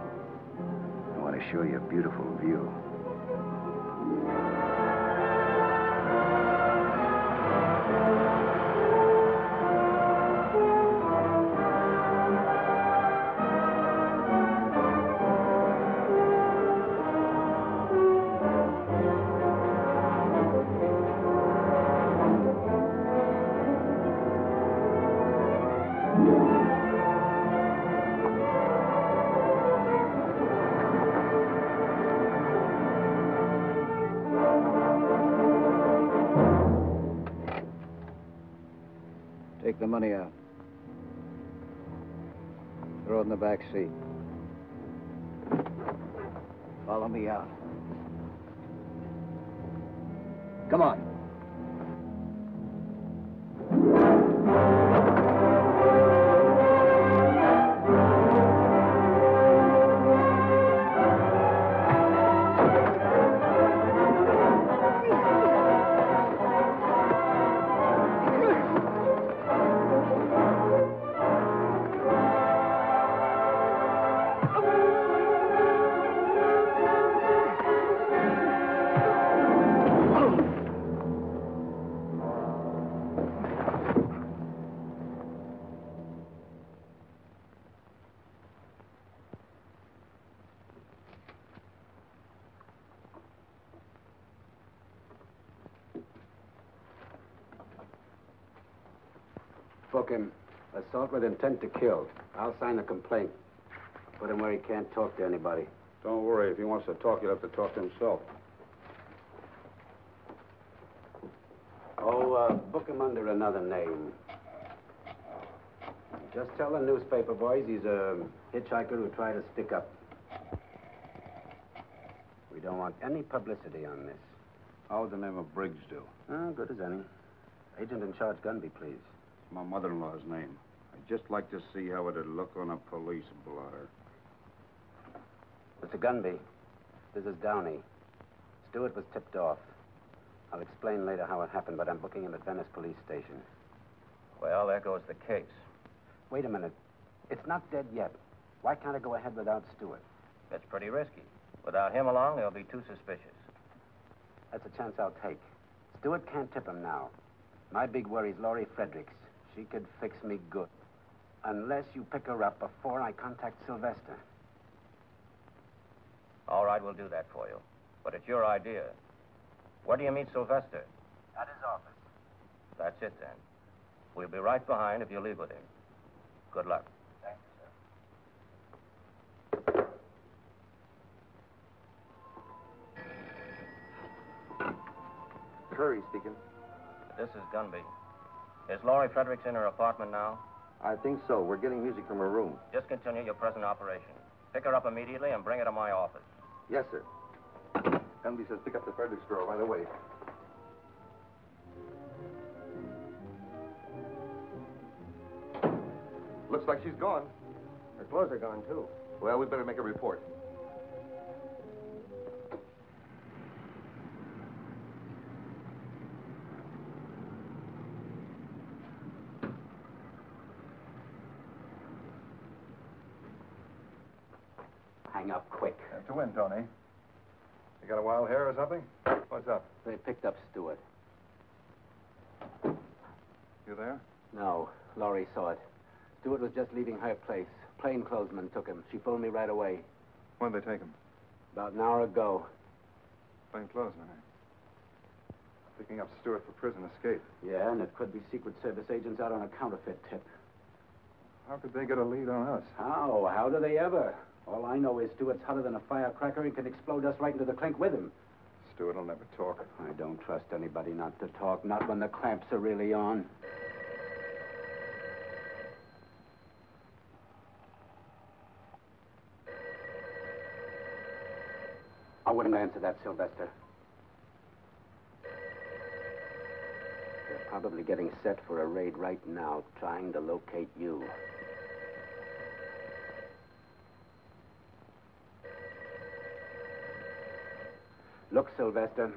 I want to show you a beautiful view. Follow me out. Come on. Book him. Assault with intent to kill. I'll sign the complaint. Put him where he can't talk to anybody. Don't worry. If he wants to talk, he'll have to talk to himself. Oh, uh, book him under another name. Just tell the newspaper boys he's a hitchhiker who tried to stick up. We don't want any publicity on this. How would the name of Briggs do? Oh, good as any. Agent in charge Gunby, please. It's my mother-in-law's name. I'd just like to see how it'd look on a police blotter. Mr. Gunby, this is Downey. Stewart was tipped off. I'll explain later how it happened, but I'm booking him at Venice Police Station. Well, there goes the case. Wait a minute. It's not dead yet. Why can't I go ahead without Stewart? It's pretty risky. Without him along, they'll be too suspicious. That's a chance I'll take. Stewart can't tip him now. My big worry's Laurie Fredericks. She could fix me good. Unless you pick her up before I contact Sylvester. All right, we'll do that for you. But it's your idea. Where do you meet Sylvester? At his office. That's it, then. We'll be right behind if you leave with him. Good luck. Thank you, sir. Curry speaking. This is Gunby. Is Laurie Fredericks in her apartment now? I think so. We're getting music from her room. Just continue your present operation. Pick her up immediately and bring her to my office. Yes, sir. Gunby says pick up the Fredericks girl right away. Looks like she's gone. Her clothes are gone, too. Well, we'd better make a report. Hang up quick. Tony. You got a wild hair or something? What's up? They picked up Stewart. You there? No, Laurie saw it. Stewart was just leaving her place. Plainclothesman took him. She phoned me right away. When did they take him? About an hour ago. Plain clothes, man. Picking up Stewart for prison escape. Yeah, and it could be Secret Service agents out on a counterfeit tip. How could they get a lead on us? How? How do they ever? All I know is Stewart's hotter than a firecracker and can explode us right into the clink with him. Stuart will never talk. I don't trust anybody not to talk, not when the clamps are really on. I wouldn't answer that, Sylvester. They're probably getting set for a raid right now, trying to locate you. Look, Sylvester,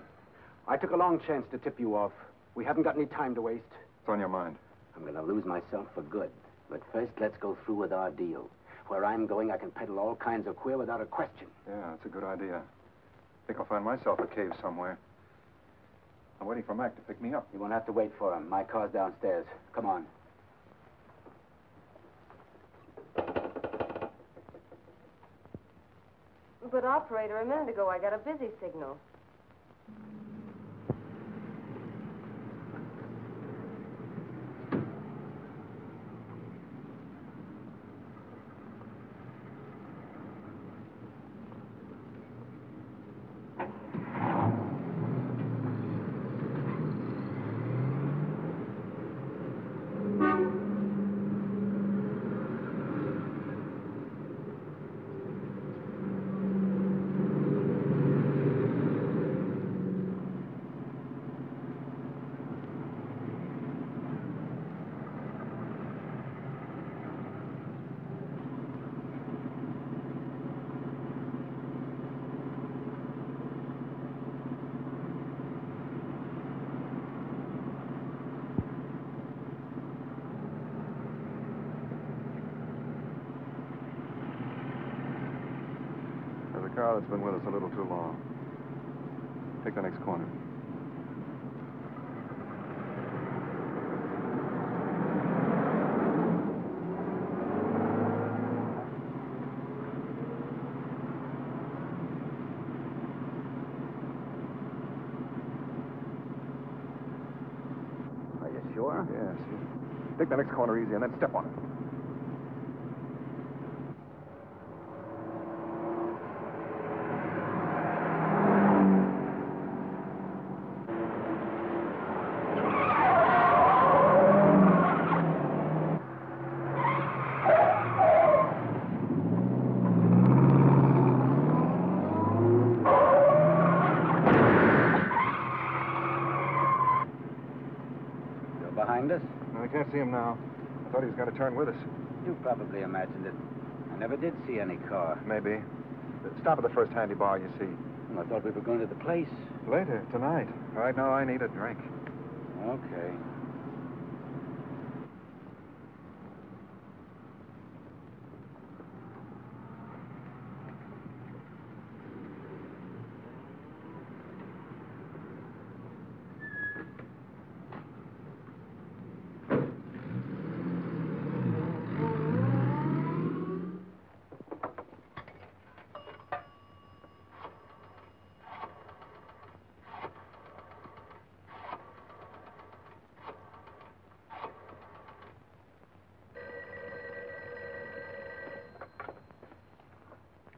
I took a long chance to tip you off. We haven't got any time to waste. It's on your mind. I'm going to lose myself for good. But first, let's go through with our deal. Where I'm going, I can peddle all kinds of queer without a question. Yeah, that's a good idea. I think I'll find myself a cave somewhere. I'm waiting for Mac to pick me up. You won't have to wait for him. My car's downstairs. Come on. But, operator, a minute ago I got a busy signal. There's a car that's been with us a little too long. Take the next corner. Are you sure? Yes. Take the next corner easy and then step on it. See him now. I thought he was going to turn with us. You probably imagined it. I never did see any car. Maybe. Stop at the first handy bar you see. Well, I thought we were going to the place. Later, tonight. Right now, I need a drink. Okay.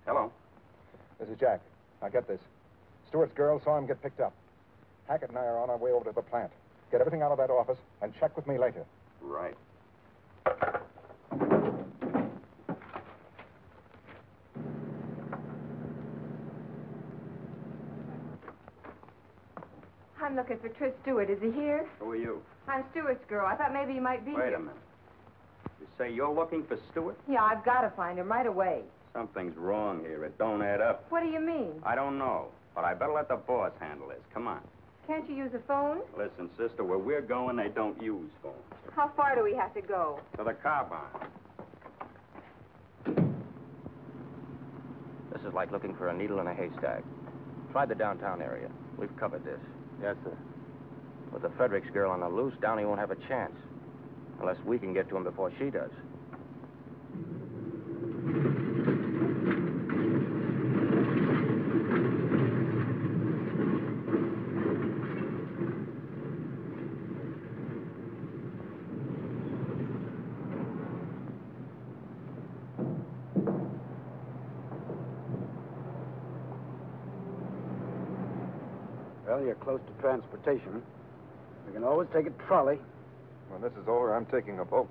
Hello. This is Jack. Now get this. Stewart's girl saw him get picked up. Hackett and I are on our way over to the plant. Get everything out of that office and check with me later. Right. I'm looking for Tris Stewart. Is he here? Who are you? I'm Stewart's girl. I thought maybe he might be Wait here. a minute. You say you're looking for Stewart? Yeah, I've got to find him right away. Something's wrong here. It don't add up. What do you mean? I don't know, but I better let the boss handle this. Come on. Can't you use a phone? Listen, sister, where we're going, they don't use phones. How far do we have to go? To the car barn. This is like looking for a needle in a haystack. Try the downtown area. We've covered this. Yes, sir. With the Fredericks girl on the loose, Downey won't have a chance. Unless we can get to him before she does. Well, you're close to transportation. We can always take a trolley. When this is over, I'm taking a boat.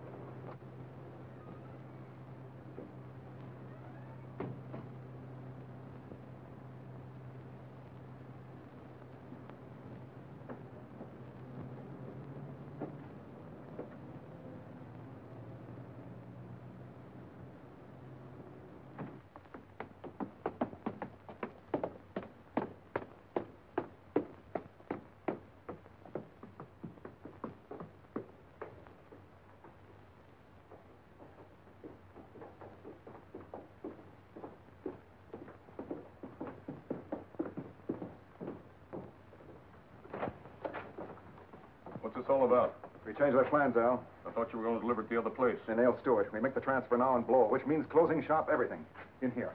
What's this all about? We changed our plans, Al. I thought you were going to deliver it to the other place. They nailed Stewart. We make the transfer now and blow, which means closing shop, everything. In here.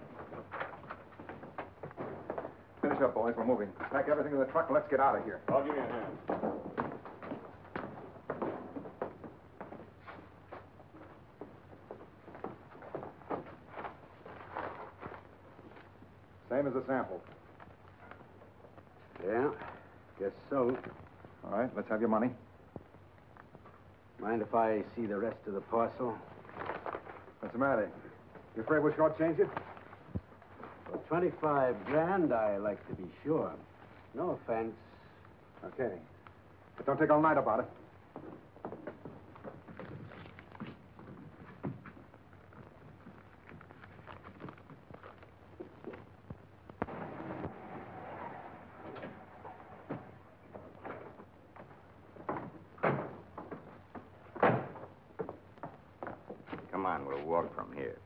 Finish up, boys. We're moving. Pack everything in the truck and let's get out of here. I'll give you a hand. Same as the sample. Yeah, guess so. All right, let's have your money. I see the rest of the parcel? What's the matter? You afraid we'll shortchange you? For 25 grand, I like to be sure. No offense. Okay. But don't take all night about it. Come on, we'll walk from here.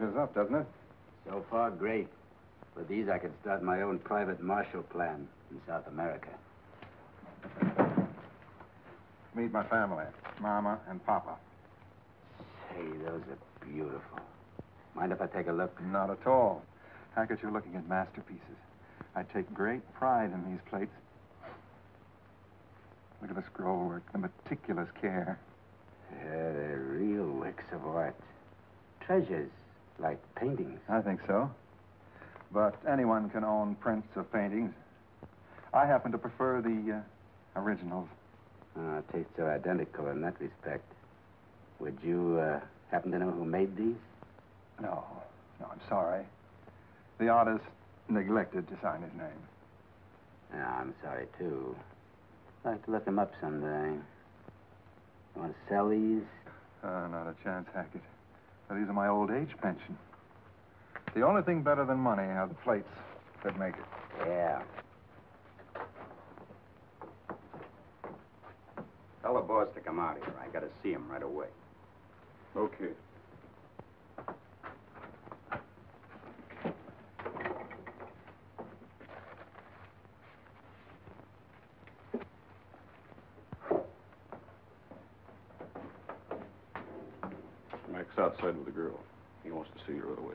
Measures up, doesn't it? So far, great. With these, I could start my own private Marshall Plan in South America. Meet my family, Mama and Papa. Hey, those are beautiful. Mind if I take a look? Not at all. Hackett, you're looking at masterpieces. I take great pride in these plates. Look at the scroll work, the meticulous care. Yeah, they're real works of art. Treasures, like paintings. I think so. But anyone can own prints of paintings. I happen to prefer the uh, originals. Uh, tastes are identical in that respect. Would you uh, happen to know who made these? No. No, I'm sorry. The artist neglected to sign his name. Yeah, I'm sorry, too. I'd like to look him up someday. You want to sell these? Uh, not a chance, Hackett. These are my old age pension. The only thing better than money are the plates that make it. Yeah. Tell the boss to come out here. I gotta see him right away. Okay. Mac's outside with the girl. He wants to see her right away.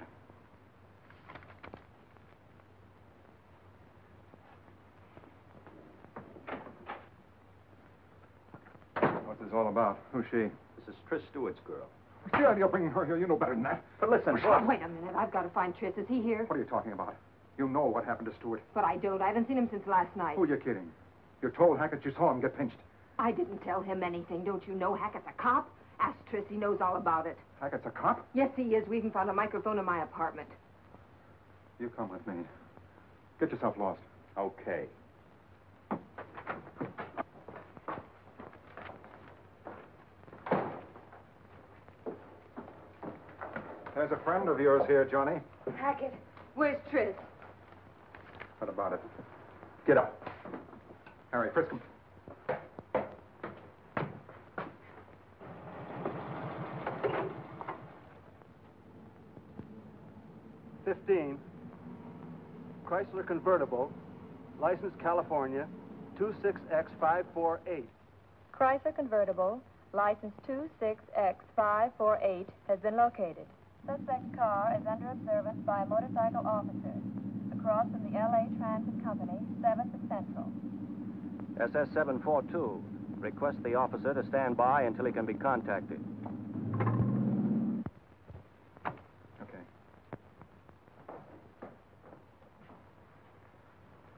What's this all about? Who's she? This is Tris Stewart's girl. What's the idea of bringing her here? You know better than that. But listen, Oh, wait a minute. I've got to find Tris. Is he here? What are you talking about? You know what happened to Stewart. But I don't. I haven't seen him since last night. Who are you kidding? You told Hackett you saw him get pinched. I didn't tell him anything. Don't you know Hackett's a cop? Ask Tris. He knows all about it. Hackett's a cop? Yes, he is. We even found a microphone in my apartment. You come with me. Get yourself lost. Okay. There's a friend of yours here, Johnny. Hackett, where's Tris? What about it? Get up. Harry, frisk him. Fifteen. Chrysler convertible, license California, 26X548. Chrysler convertible, license 26X548, has been located. Suspect's car is under observance by a motorcycle officer. Across from the LA Transit Company, 7th and Central. SS 742. Request the officer to stand by until he can be contacted. Okay.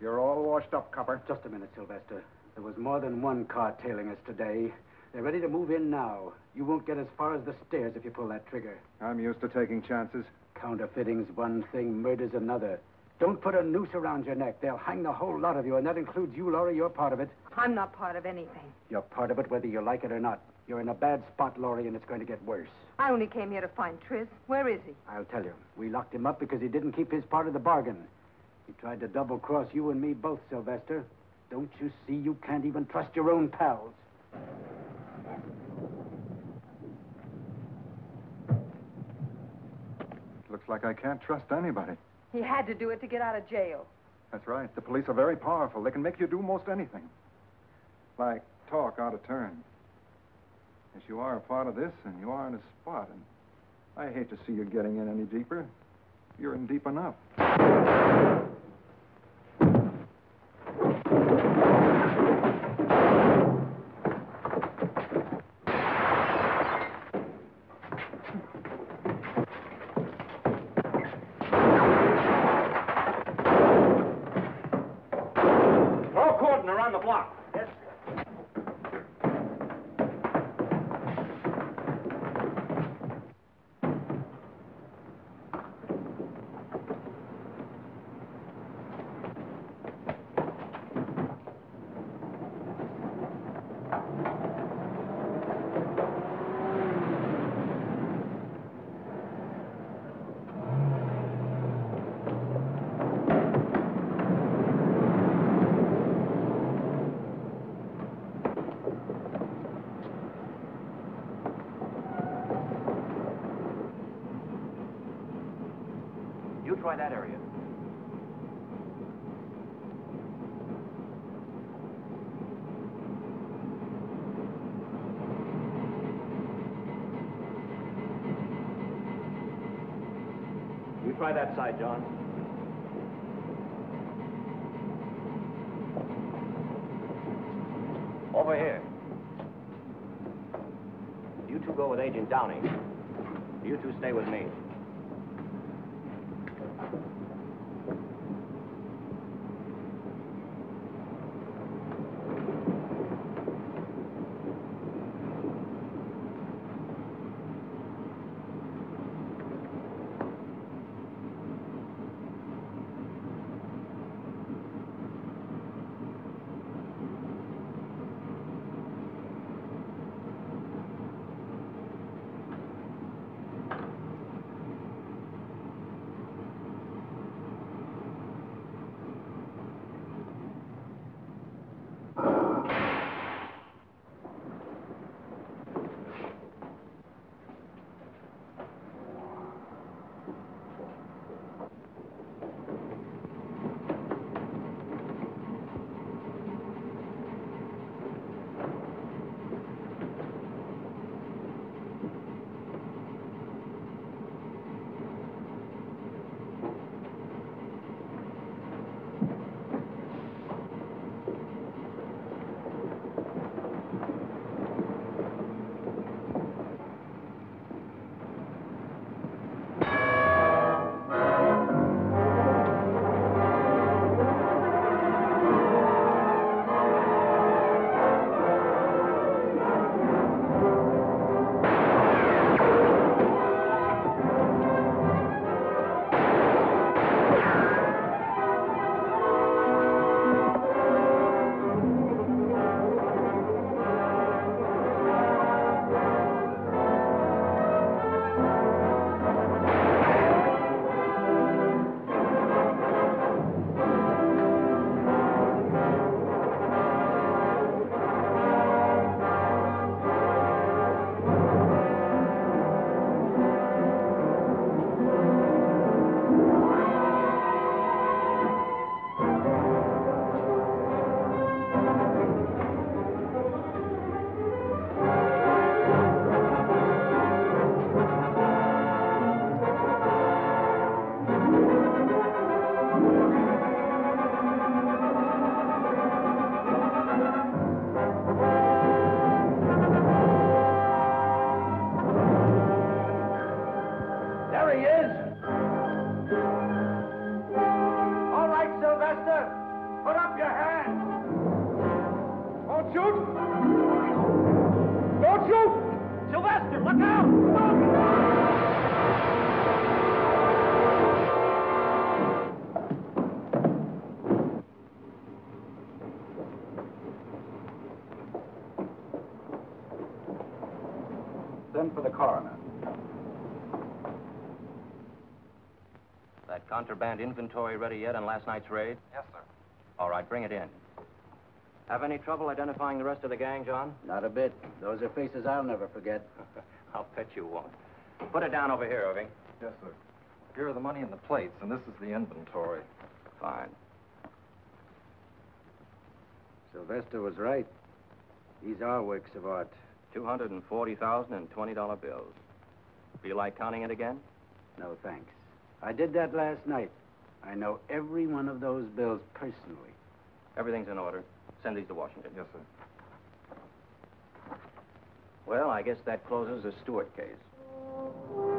You're all washed up, copper. Just a minute, Sylvester. There was more than one car tailing us today. They're ready to move in now. You won't get as far as the stairs if you pull that trigger. I'm used to taking chances. Counterfeiting's one thing, murder's another. Don't put a noose around your neck. They'll hang the whole lot of you, and that includes you, Laurie. You're part of it. I'm not part of anything. You're part of it whether you like it or not. You're in a bad spot, Laurie, and it's going to get worse. I only came here to find Tris. Where is he? I'll tell you. We locked him up because he didn't keep his part of the bargain. He tried to double cross you and me both, Sylvester. Don't you see you can't even trust your own pals? Like I can't trust anybody. He had to do it to get out of jail. That's right. The police are very powerful. They can make you do most anything. Like talk out of turn. Yes, you are a part of this, and you are in a spot, and I hate to see you getting in any deeper. You're in deep enough. Throw a cordon around the block. Yes. You try that area. You try that side, John. Over here. You two go with Agent Downey. You two stay with me. Contraband inventory ready yet on last night's raid? Yes, sir. All right, bring it in. Have any trouble identifying the rest of the gang, John? Not a bit. Those are faces I'll never forget. [LAUGHS] I'll bet you won't. Put it down over here, Irving. Yes, sir. Here are the money and the plates, and this is the inventory. Fine. Sylvester was right. These are works of art. Two hundred and forty thousand and twenty dollar bills. Feel like counting it again? No, thanks. I did that last night. I know every one of those bills personally. Everything's in order. Send these to Washington. Yes, sir. Well, I guess that closes the Stewart case.